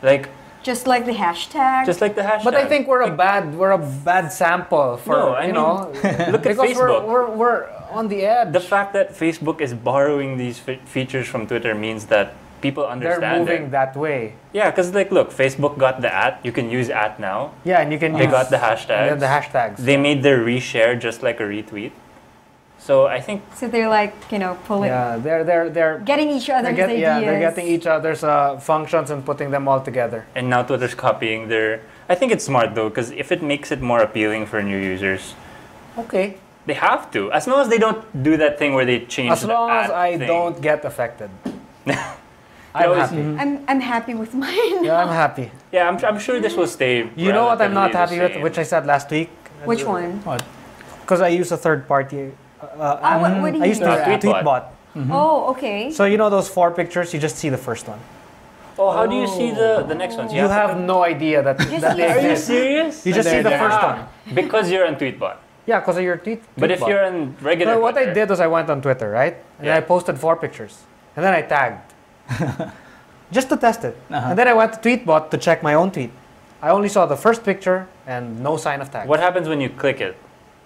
like Just like the hashtag. just like the hashtag. But I think we're a bad we're a bad sample for No, I you mean, know look at because Facebook. We're, we're we're on the edge. the fact that Facebook is borrowing these fe- features from Twitter means that people They're understand moving it. that way. Yeah, because like, look, Facebook got the at. You can use at now. Yeah, and you can They use got the and hashtags. then the hashtags. They made their reshare just like a retweet. So I think so they're like, you know, pulling, yeah, they're they're they're getting each they're other's get- ideas. yeah, they're getting each other's uh, functions and putting them all together. and now Twitter's copying their. I think it's smart though, because if it makes it more appealing for new users, Okay. they have to. As long as they don't do that thing where they change. As the long as I thing. don't get affected. They I'm always- happy. I'm, I'm happy with mine. Yeah, I'm happy. Yeah, I'm, I'm sure this will stay. You know what I'm not happy with, which I said last week? Which one? What? Because I use a third party. Uh, Oh, what, what do you I used to use? Uh, use Tweetbot. Tweetbot. Oh, okay. So you know those four pictures, you just see the first one. Oh, how do you see the, the next ones? You have no idea that, that they use- Are you exist. serious? You just see the first one. Because you're on Tweetbot. Yeah, because of your tweet. But if Tweetbot. you're on regular So what I did was I went on Twitter, right? And Yeah. I posted four pictures. And then I tagged. just to test it. Uh-huh. And then I went to Tweetbot to check my own tweet. I only saw the first picture and no sign of tag. What happens when you click it?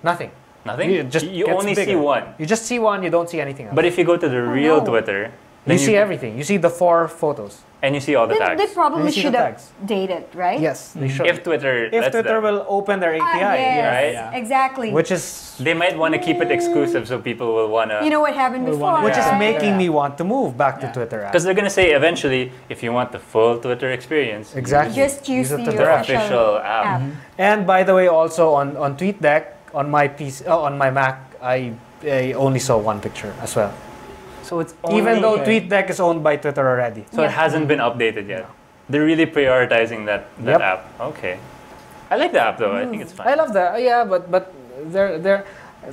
Nothing. Nothing? You just you only see one. You just see one, you don't see anything else. But if you go to the real no. Twitter, you then see everything. You see the four photos. and you see all the They, tags. they probably You the should have tags. date right? Yes, they mm-hmm. should. if Twitter, If lets Twitter them. will open their API, Ah, yes, right? Yeah. exactly. which is they might want to keep it exclusive so people will want to. you know what happened before, want- which is Yeah. making Yeah. me want to move back to Twitter. Because they're going to say eventually, if you want the full Twitter experience, Exactly. Just use Use the Twitter. official app. app. Mm-hmm. And by the way, also on on TweetDeck on my PC, oh, uh, on my Mac, I, I only saw one picture as well. So it's Even though Okay. TweetDeck is owned by Twitter already. So it hasn't been updated yet. They're really prioritizing that, that Yep. app. Okay. I like the app though. I think it's fine. I love that. Yeah, but but there there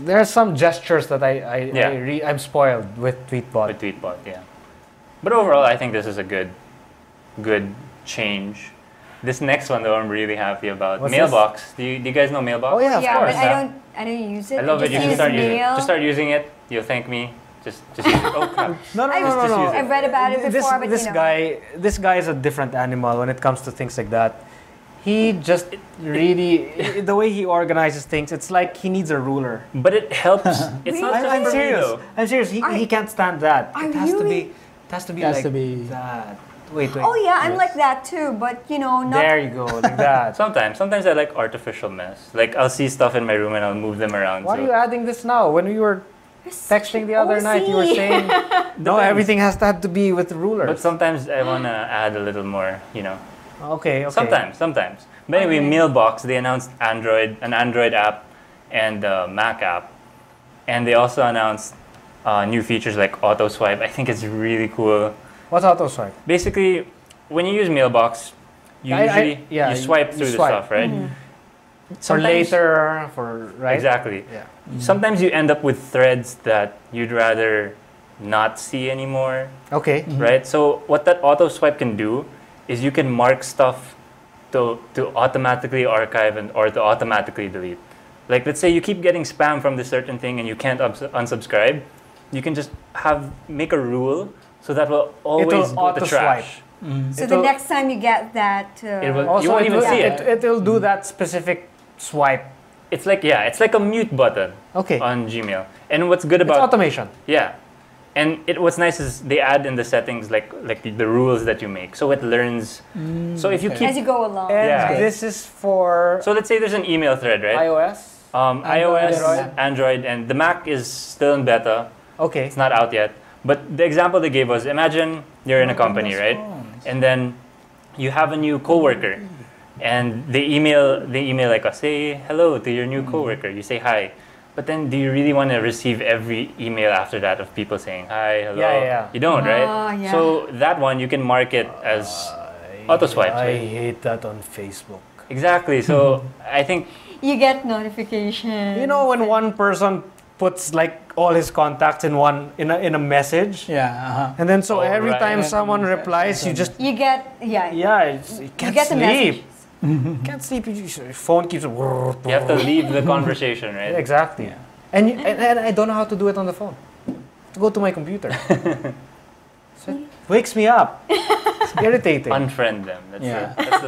there are some gestures that I I, Yeah. I re, I'm spoiled with Tweetbot. with Tweetbot, yeah. But overall, I think this is a good, good change. This next one, though, I'm really happy about. What's Mailbox. Do you, do you guys know Mailbox? Oh yeah, of yeah, course. but I don't, I don't use it. I love I it. You just should use start using it. Just start using it. You'll thank me. Just, just use. Oh crap! No, no, I've- no, no, no. I've read about it this before, but this you know. guy this guy is a different animal when it comes to things like that. He just really the way he organizes things. It's like he needs a ruler. But it helps. It's not I'm, just I'm for me, serious. though. I'm serious. He, Are- he can't stand that. are It has to be. It has to be It has like to be- that. Wait, wait. Oh yeah, I'm Yes. like that too. But you know, not. There you go, like that. Sometimes, sometimes I like artificial mess. Like I'll see stuff in my room and I'll move them around. Why so are you adding this now? When we were texting the other night. You were saying no, everything has to have to be with rulers. But sometimes I want to add a little more, you know. okay, okay. Sometimes, sometimes. But anyway, Okay. Mailbox, they announced Android, an Android app and a Mac app. And they also announced uh, new features like auto swipe. I think it's really cool. What's auto swipe? Basically, when you use Mailbox, you I- I- usually yeah, you you- swipe you through swipe. the stuff, right? For later, for right? Exactly. Yeah. Mm-hmm. Sometimes you end up with threads that you'd rather not see anymore, Okay. Mm-hmm. right? So what that auto swipe can do is you can mark stuff to to automatically archive and or to automatically delete. Like let's say you keep getting spam from this certain thing and you can't ups- unsubscribe, you can just have make a rule so that will always go to auto-swipe. trash. So It'll- the next time you get that, uh, It will- Also, You won't it even will, see it. it. It'll do that specific swipe. It's like yeah, it's like a mute button Okay. on Gmail. And what's good it's about automation. Yeah. And it what's nice is they add in the settings like like the, the rules that you make. So it learns. so if you okay. keep as you go along. And Yeah. this is for so let's say there's an email thread, right? iOS. Um, Android, iOS, Android. Android, and the Mac is still in beta. Okay. It's not out yet. But the example they gave was imagine you're in a company, right? And then you have a new coworker, and they email they email like us, say hello to your new coworker. You say hi. But then, do you really want to receive every email after that of people saying hi, hello? Yeah, yeah, yeah. You don't, right? Ah, yeah. So that one you can mark it as auto swipe. I hate that on Facebook. Exactly. So I think You get notifications. You know when one person puts like all his contacts in one in a in a message, Yeah. Uh-huh. and then so Oh, every right. time someone replies, you just You get yeah. yeah, it's, you You can't get the message. Sleep. You can't sleep. You just, your phone keeps. you have to leave the conversation, right? Exactly. Yeah. And, you, and and I don't know how to do it on the phone. To go to my computer. so it wakes me up. It's irritating. Unfriend them. That's Yeah. the, that's the,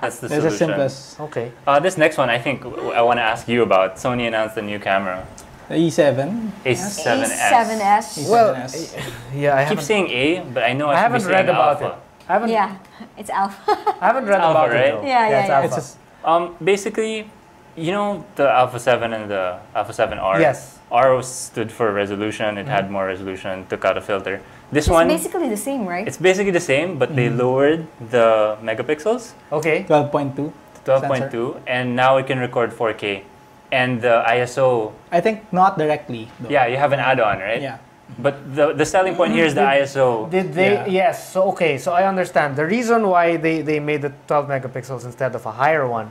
that's the That's the simplest. okay. Uh, this next one, I think w- I want to ask you about. Sony announced a new camera, The E E7. A7S. A7S. Well, A7S. yeah, I I keep saying A, but I know I, I haven't read about alpha. it. I haven't, Yeah, it's alpha. I haven't read It's alpha, about right? it though. Yeah, yeah, it's yeah. alpha. It's just, Um, basically, you know the Alpha 7 and the Alpha 7R? Yes. R stood for resolution. It had more resolution, took out a filter. This It's one, basically the same, right? it's basically the same, but they lowered the megapixels Okay. 12.2. 12.2, and now it can record 4K. And the ISO, I think not directly. Though. yeah, you have an add-on, right? Yeah. But the, the selling point here is the ISO. Did they? Yeah. Yes. So okay. So I understand the reason why they, they made the 12 megapixels instead of a higher one,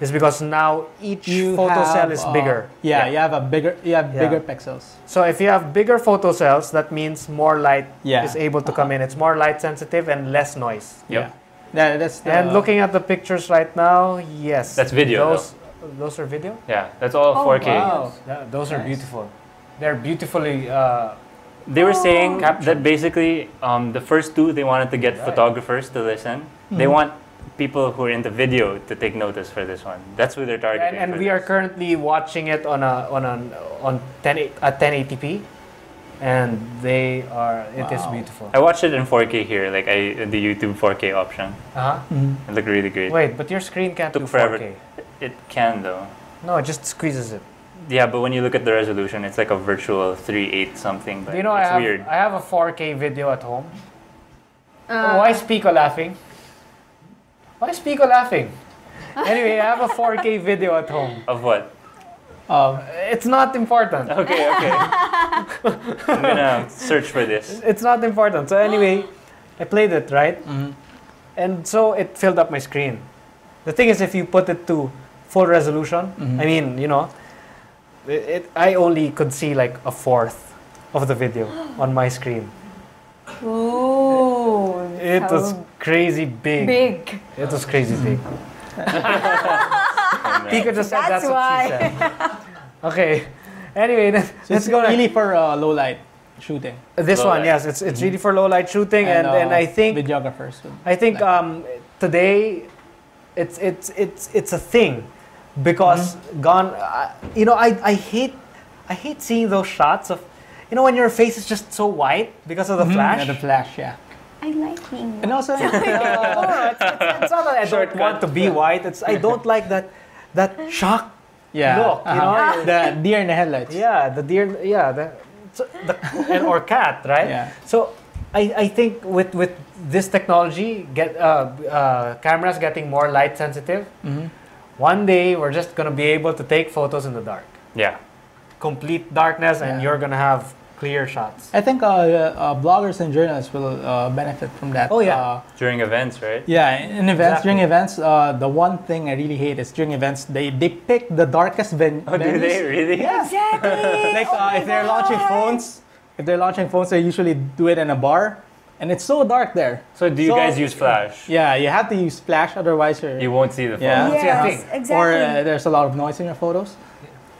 is because now each photo have, cell is uh, bigger. Yeah, Yeah. you have a bigger. You have Yeah. bigger pixels. So if you have bigger photo cells, that means more light Yeah. is able to come in. It's more light sensitive and less noise. Yep. Yeah. That, that's the, and looking at the pictures right now, yes. That's video, Those, those are video. Yeah, that's all Oh, 4K. wow. Yeah, those are beautiful. They're beautifully. Uh, They were saying Captured. that basically um, the first two they wanted to get Right. photographers to listen. They Mhm. want people who are into video to take notice for this one. That's who they're targeting. and for we are currently watching it on a on an on 10 at 1080p, and they are. It is Wow. beautiful. I watched it in 4K here, like I the YouTube 4K option. Uh-huh. Mhm. It looked really great. Wait, but your screen can't Took do forever. 4K. It can though. No, it just squeezes it. Yeah, but when you look at the resolution, it's like a virtual 3.8 something. But you know I it's have weird. I have a 4K video at home. Uh, Why is Pico laughing? Why is Pico laughing? Anyway, I have a 4K video at home. Of what? Um, It's not important. Okay, okay. I'm gonna search for this. It's not important. So anyway, I played it right, mhm. and so it filled up my screen. The thing is, if you put it to full resolution, Mhm. I mean, you know, it, it I only could see like a fourth of the video on my screen. Ooh, It was crazy big. big. It was crazy big. Oh. Pika just said That's that's, what why. she said. Okay. Anyway, then, So let's it's go. to- really for uh, low light shooting. This Low one, light. yes, it's it's really for low light shooting, and and, uh, I think videographers. would I think like- um, today, it's it's it's it's a thing, because Mm-hmm. gone. Uh, you know, I I hate I hate seeing those shots of, you know, when your face is just so white because of the Mhm, flash. Yeah, the flash. Yeah. I like being. And also, No, it's, it's, it's not that I don't want to be white. It's I don't like that that shock. yeah. Look, you know, uh-huh. the deer in the headlights. Yeah, the deer. Yeah, the So the, and, or cat, right? Yeah. So I, I think with with this technology, get uh, uh, cameras getting more light sensitive. Mhm. One day we're just gonna be able to take photos in the dark, Yeah. complete darkness, and Yeah. you're gonna have clear shots. I think uh, uh, bloggers and journalists will uh, benefit from that. Oh, yeah. Uh, During events, right? yeah, in events, Exactly. during events, uh, the one thing I really hate is during events, they, they pick the darkest ven- Oh, do venues. they really? Yeah. Exactly. Like Oh uh, my if they're launching phones, if they're launching phones, they usually do it in a bar, and it's so dark there. So do you So- guys use flash? Yeah, you have to use flash, otherwise you're. You won't see the Yeah. photos. Yeah. Yes, thing. exactly. Or uh, there's a lot of noise in your photos.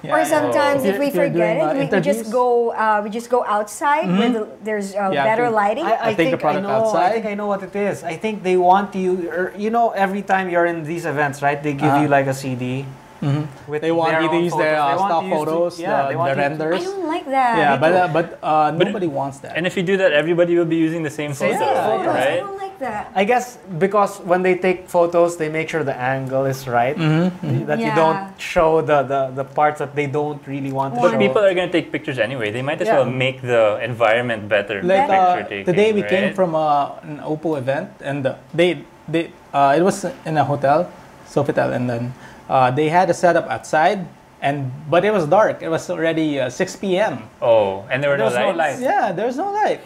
Yeah, Or sometimes If if we you're- if you're forget doing, uh, it, we, we just go uh, we just go outside where the, there's uh, Yeah, better to- lighting. I, I take the think I product know. I think I know what it is. I think they want you. Or, you know, every time you're in these events, right? They give Uh-huh. you like a CD. Mhm. With They want their you to use their photos. uh, They stock you to- photos, yeah, they the, the you to- renders. I don't like that. yeah, but uh, but uh, But- nobody wants that. And if you do that, everybody will be using the same Same photo, photos. I right? don't like that. I guess because when they take photos, they make sure the angle is right. Mhm. That you don't show the, the, the parts that they don't really want to But show. But people are going to take pictures anyway. They might as Yeah. well make the environment better like for uh, picture taking. today we right? came from uh, an Oppo event and uh, they they uh, it was in a hotel, Sofitel, and then uh, they had a setup outside and but it was dark. It was already uh, 6 p.m. Oh, and there were There was no no lights. light. Yeah, there's no light.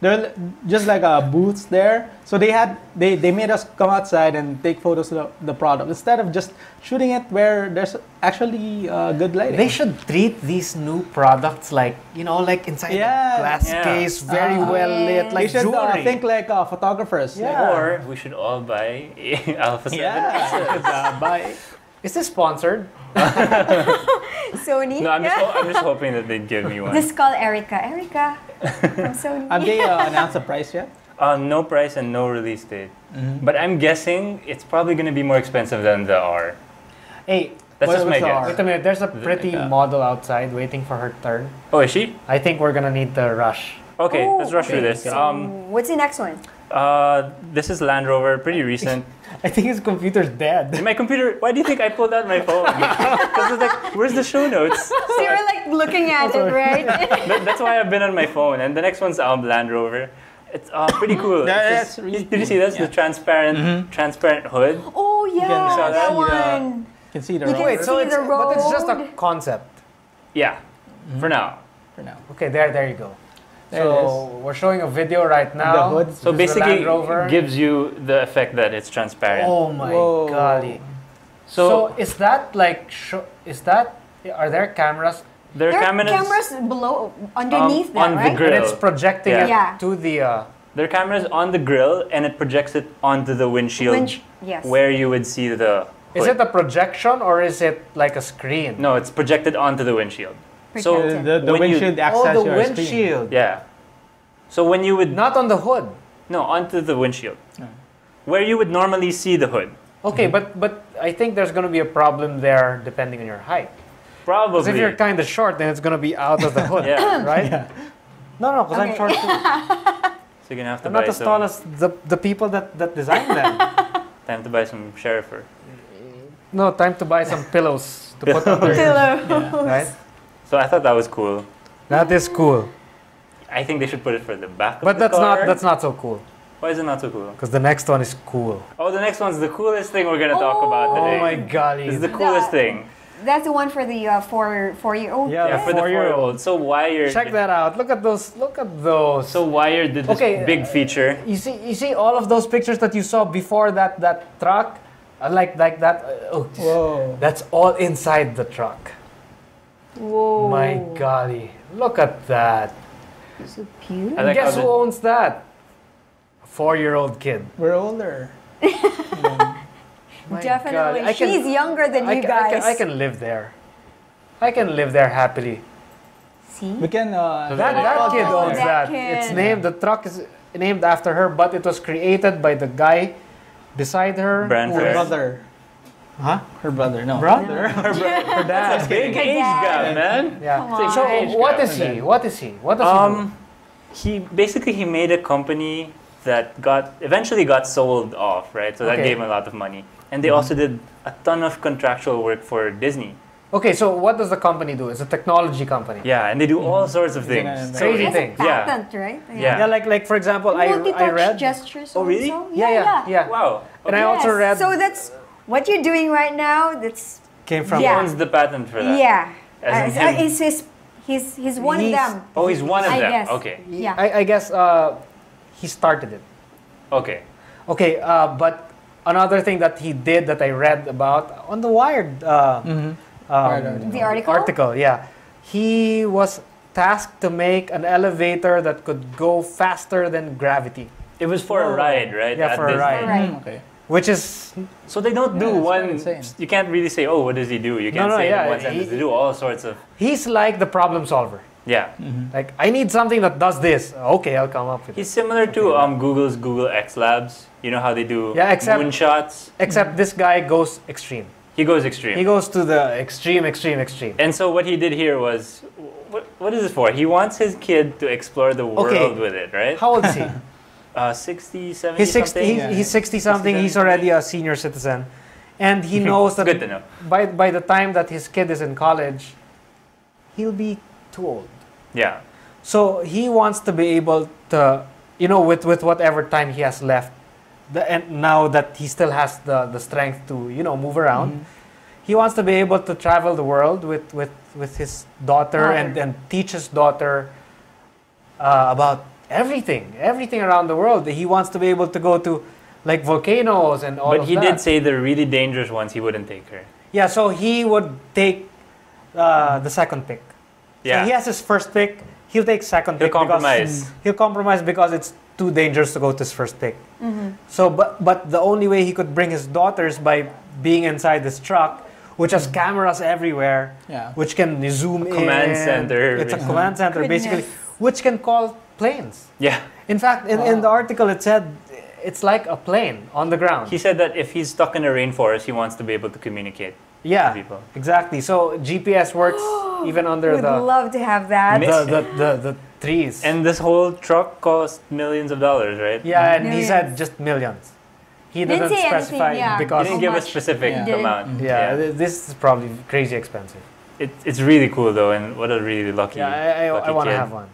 There are just like uh, booths there. So they had they, they made us come outside and take photos of the, the product instead of just shooting it where there's actually uh, good lighting. They should treat these new products like, you know, like inside Yeah. a glass Yeah. case, very Uh, well lit, like should uh, jewelry. think like uh, photographers. like, Yeah. Or we should all buy Alpha 7. yeah. uh, buy, Is this sponsored? Sony. No, I'm just, ho- I'm just hoping that they'd give me one. Just call Erica. Erica from Sony. have they uh, announced the price yet? Uh, no price and no release date. Mm-hmm. But I'm guessing it's probably going to be more expensive than the R. Hey, That's What just my the guess. R? wait a minute. There's a pretty Yeah. model outside waiting for her turn. Oh, is she? I think we're gonna need to rush. Okay, Oh, let's rush through this. So, Um, what's the next one? uh, this is Land Rover, pretty recent. I think his computer's dead. My computer. Why do you think I pulled out my phone? Because it's like, where's the show notes? So you're like looking at it, right? That- that's why I've been on my phone. And the next one's um, Land Rover. It's uh, pretty cool. Yeah, It's that's just- really Did you see that's cool. The transparent, transparent hood. oh yeah, saw that that? one. You can see the You road Wait, so it's the but it's just a concept. Yeah, for now. for now. Okay, there, there you go. There so we're showing a video right now. hood. So This basically, Land Rover. gives you the effect that it's transparent. Oh my Whoa. golly! So, So, is that like sho- is that are there cameras there There are are cameras. cameras below, underneath Um, that, on the right? grill. and it's projecting Yeah. it Yeah. to the uh, There are cameras on the grill, and it projects it onto the windshield, Winch- yes. where you would see the. Is it a projection or is it like a screen? No, it's projected onto the windshield. So The, the When you- windshield Oh, the your windshield. yeah. So when you would Not on the hood. no onto the windshield, where you would normally see the hood. Okay, mm-hmm. but but I think there's going to be a problem there depending on your height. Probably. Because if you're kind of short, then it's going to be out of the hood, Yeah. right? No, no, because I'm short too. so you're gonna have to I'm buy not as some. tall as the, the people that, that designed them. Time to buy some Sherifer. No, time to buy some pillows to put under, Pillow. right? So I thought that was cool. That is cool. I think they should put it for the back of But the that's car. not that's not so cool. Why is it not so cool? Because the next one is cool. Oh, the next one's the coolest thing we're gonna talk about today. Oh my golly. It's the coolest The- thing. That's the one for the uh, four four year old. Yeah, Yeah, for the four-year-old. four-year-old. So wired. Check that out. Look at those. Look at those. So wired did this Okay, big uh, feature. you see, you see all of those pictures that you saw before that that truck, uh, like like that. uh, oh, Whoa. that's all inside the truck. Whoa. My golly, look at that. So cute. I like Guess who owns that? A four-year-old kid. We're older. My Definitely. can- She's younger than I you can, I guys. can, I can live there. I can live there happily. See? We can. Uh, That, that kid owns that that. It's named. The truck is named after her, but it was created by the guy beside her. Brand her fair. Is- brother. Huh? Her brother. No. Brother? Her Her dad. Big Her age dad. gap, man. Yeah. So Age what gap. is he? What is he? What does he Um, he basically he made a company that got eventually got sold off, right? So that Okay. gave him a lot of money, and they also did a ton of contractual work for Disney. Okay, so what does the company do? It's a technology company. Yeah, and they do all sorts of things. a- So- Crazy It's a things. Yeah. patent, right? Yeah. Yeah, like like for example, I I read. gestures. Oh, really? also. Yeah, yeah, yeah. Wow. And I okay. also read So that's what you're doing right now. That's came from. He Yeah. owns the patent for that. yeah. As in Uh, him. he's, his, he's, he's one He's- of them. Oh, he's one of I them. guess. Okay. Yeah. I, I guess uh, he started it. Okay. Okay, uh, but another thing that he did that I read about on the Wired uh, Mhm. um, Wired article. The article? article, yeah, he was tasked to make an elevator that could go faster than gravity, It was for a ride, right? Yeah, at for a Disney. ride. Right. Mm, Okay. Which is So they don't do Yeah, it's one. You can't really say, "Oh, what does he do?" You can't no, say it yeah, one he- sentence. They do all sorts of. he's like the problem solver. Yeah. Like I need something that does this. Okay, I'll come up with it. He's it. similar to um, Google's Google X Labs. You know how they do Yeah, except- moonshots. Except this guy goes extreme. He goes extreme. He goes to the extreme, extreme, extreme. and so what he did here was, what, what is this for? He wants his kid to explore the world Okay. with it, right? How old is he? Uh, 60, 70 He's 60. something? He's, Yeah. he's 60 something. He's already a senior citizen, and he knows that Good to know. by by the time that his kid is in college, he'll be too old. Yeah. So he wants to be able to, you know, with with whatever time he has left, the, and now that he still has the the strength to, you know, move around, Mm-hmm. he wants to be able to travel the world with with with his daughter and and teach his daughter uh, about everything, everything around the world. He wants to be able to go to like volcanoes and all But of he that. did say the really dangerous ones he wouldn't take her. Yeah, so he would take uh, the second pick. Yeah. So he has his first pick. He'll take second He'll pick. because- compromise. Mm. he'll compromise because it's too dangerous to go to his first pick. Mm-hmm. So, but but the only way he could bring his daughters by being inside this truck, which has mm. cameras everywhere, Yeah. which can zoom in. Command center, It's a command center, basically, which can call planes. Yeah. In fact, in, in the article it said it's like a plane on the ground. He said that if he's stuck in a rainforest, he wants to be able to communicate yeah, with people. exactly. So GPS works even under Would the love to have that. the, the, the, the trees. And this whole truck cost millions of dollars, right? yeah, and he said just millions. He Didn't didn't say anything, specify because He didn't How give a specific Yeah. Amount. yeah, th- this is probably crazy expensive. It, it's really cool though, and what a really lucky. Yeah, I, I, lucky I want to have one.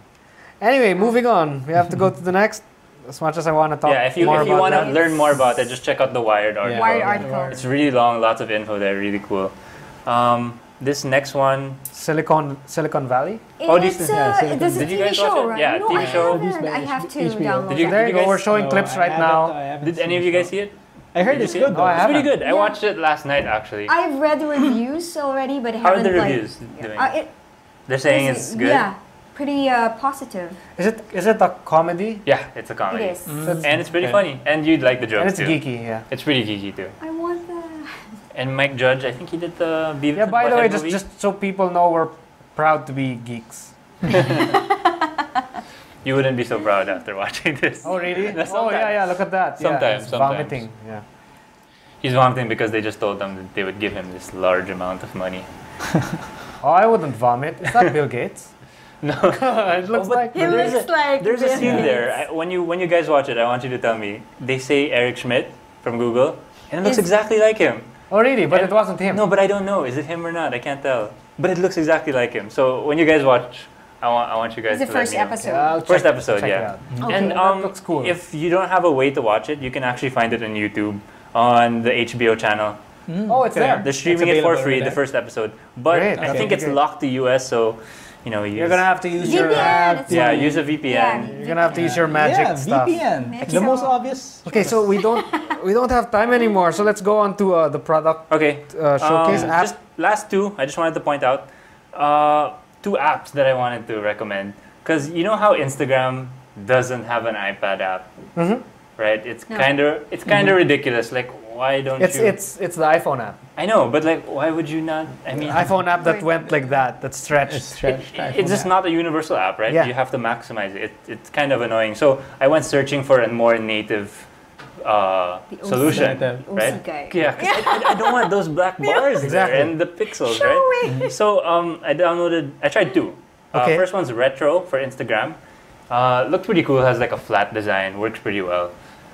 Anyway, moving on. We have to go to the next. As much as I want to talk Yeah, if you more if you want to learn more about it, just check out the Wired article. Wired article. It's really long, lots of info there, really cool. Um, this next one, Silicon Silicon Valley. Oh, this is- yeah, a, Silicon- it's a Did you TV guys watch show, it? right? Yeah, no, TV I show. haven't. I have to HBO. download Did you- There you go. guys- We're showing No, clips I right now. Did any of you guys see it? I heard it's good it? though. Oh, I It's pretty good. I watched it last night actually. I've read the reviews already, but I How are haven't the like. reviews doing? Uh, it, They're saying it's- it's good. Yeah, pretty uh, positive. Is it is it a comedy? Yeah, it's a comedy. It is. And it's pretty Okay. funny. And you'd like the jokes And it's too. geeky, yeah. It's pretty geeky too. I want the. And Mike Judge, I think he did the Beavis Yeah. By the way, Butthead just movie. just so people know, we're proud to be geeks. You wouldn't be so proud after watching this. Oh really? Oh yeah, yeah. Look at that. Sometimes, it's sometimes. vomiting. Yeah. He's vomiting because they just told them that they would give him this large amount of money. Oh, I wouldn't vomit. Is that Bill Gates? No. it looks Oh, like. It There's looks a- like. There's a Bill scene there. I, when you when you guys watch it, I want you to tell me. They say Eric Schmidt from Google, and it looks Is- exactly like him. Oh really? But And- it wasn't him. No, but I don't know. Is it him or not? I can't tell. But it looks exactly like him. So when you guys watch, I want I want you guys It's the to let first me episode. Yeah, First check- episode, check yeah. It out. Okay. And That um, looks cool. if you don't have a way to watch it, you can actually find it on YouTube on the HBO channel. Oh, it's there. They're streaming it for free, the first episode. But Great, I okay. think it's Great. locked to US, so you know you You're gonna have to use your. VPN. it's yeah fine. use a VPN. Yeah. You're gonna have to use your magic yeah, stuff. VPN. Magic The most obvious. Okay, so we don't we don't have time anymore. So let's go on to uh, the product Okay, uh, showcase Um, app. Just last two, I just wanted to point out uh, two apps that I wanted to recommend. Because you know how Instagram doesn't have an iPad app, Mhm. right? It's No. kind of it's kind of ridiculous. Like, why don't It's you? it's it's the iPhone app. I know, but like, why would you not? I mean, iPhone app that went like that, that stretched. It's stretched. it- it's just not a universal app, right? Yeah. You have to maximize it. it. It's kind of annoying. So I went searching for a more native uh, The solution, Native. right? OC guy. Yeah, 'cause I, I- I don't want those black bars Exactly. there and the pixels, right? So um, I downloaded. I tried two. Uh, Okay. First one's retro for Instagram. Uh, looks pretty cool. Has like a flat design. Works pretty well.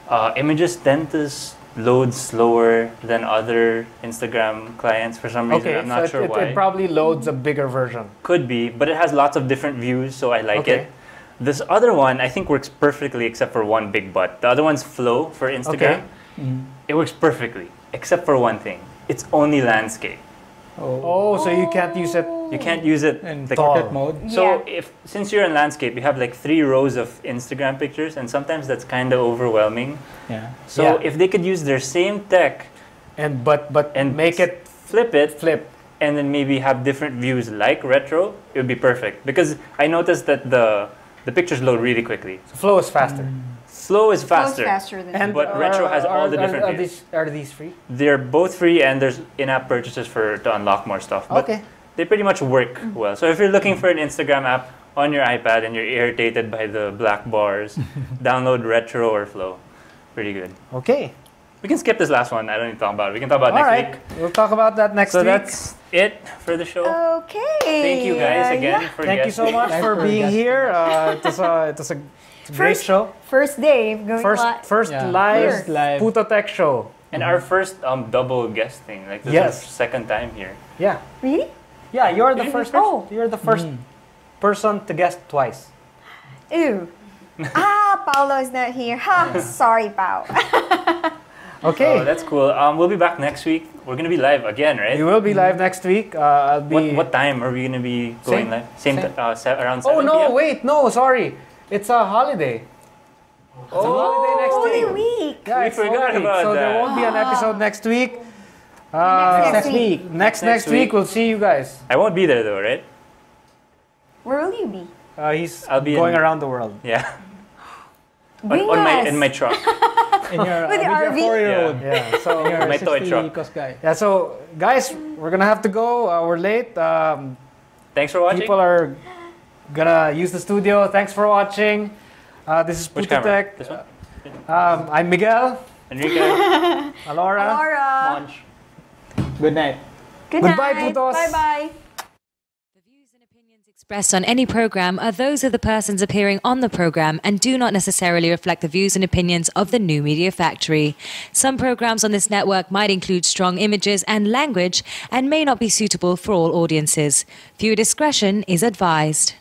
Uh, Images tend to s- loads slower than other Instagram clients for some reason. Okay, I'm not so sure it, why. it, probably loads a bigger version. Could be, but it has lots of different views, so I like Okay. it. This other one I think works perfectly except for one big but. The other one's Flow for Instagram. Okay. Mm-hmm. It works perfectly except for one thing. It's only landscape. Oh, so you can't use it. You can't use it In like, tall. portrait mode. So Yeah. if since you're in landscape, you have like three rows of Instagram pictures, and sometimes that's kind of overwhelming. Yeah. So Yeah. if they could use their same tech And but but and make it flip it, flip. and then maybe have different views like retro, it would be perfect. Because I noticed that the the pictures load really quickly. So flow is faster. Mm. Flow is Close faster. faster than And But retro has all the are, different Are, views. these, are these free? They're both free, and there's in-app purchases for to unlock more stuff. But Okay. They pretty much work well. So if you're looking for an Instagram app on your iPad and you're irritated by the black bars, download Retro or Flow. Pretty good. Okay. We can skip this last one. I don't need to talk about it. We can talk about it All next right. week. We'll talk about that next So week. that's it for the show. Okay. Thank you guys Uh, again yeah. for Thank you so much Thanks for for being guesting. here. Uh, it was a, it was a, it's a great First- show. First day going First, live. first Yeah. live, First live. Puto Tech show. And our first um, double guesting. Like this Yes. is second time here. Yeah, Really? Yeah. You're the first. Oh. You're the first Mm. person to guess twice. Ew. ah, Paolo is not here. Ha! Sorry, Pao. Okay. Oh, that's cool. Um, we'll be back next week. We're gonna be live again, right? you will be live next week. Uh, I'll be. What, what time are we gonna be going Same- live? Same, same- uh, se- around 7 Oh no! PM? Wait, no. Sorry. It's a holiday. It's a holiday next Holy week. week. Yeah, We forgot holiday, about so there won't be an episode next week. Uh, Next Next week. week. next Next next week week. we'll see you guys. I won't be there though, right? Where will you be? Uh, he's I'll be going in- around the world. Yeah. on, on my in my truck. In your, With the uh, RV? with your four-year-old. Yeah. So In your My toy truck. Qashqai. yeah. So guys, we're gonna have to go. Uh, we're late. Um, Thanks for watching. people are gonna use the studio. Thanks for watching. Uh, this is Which Tech. This one? Um, I'm Miguel. Enrique. Alora. Laura. Monch. Good night. Good Goodbye, night. putos. Bye bye. The views and opinions expressed on any program are those of the persons appearing on the program and do not necessarily reflect the views and opinions of the New Media Factory. Some programs on this network might include strong images and language and may not be suitable for all audiences. Viewer discretion is advised.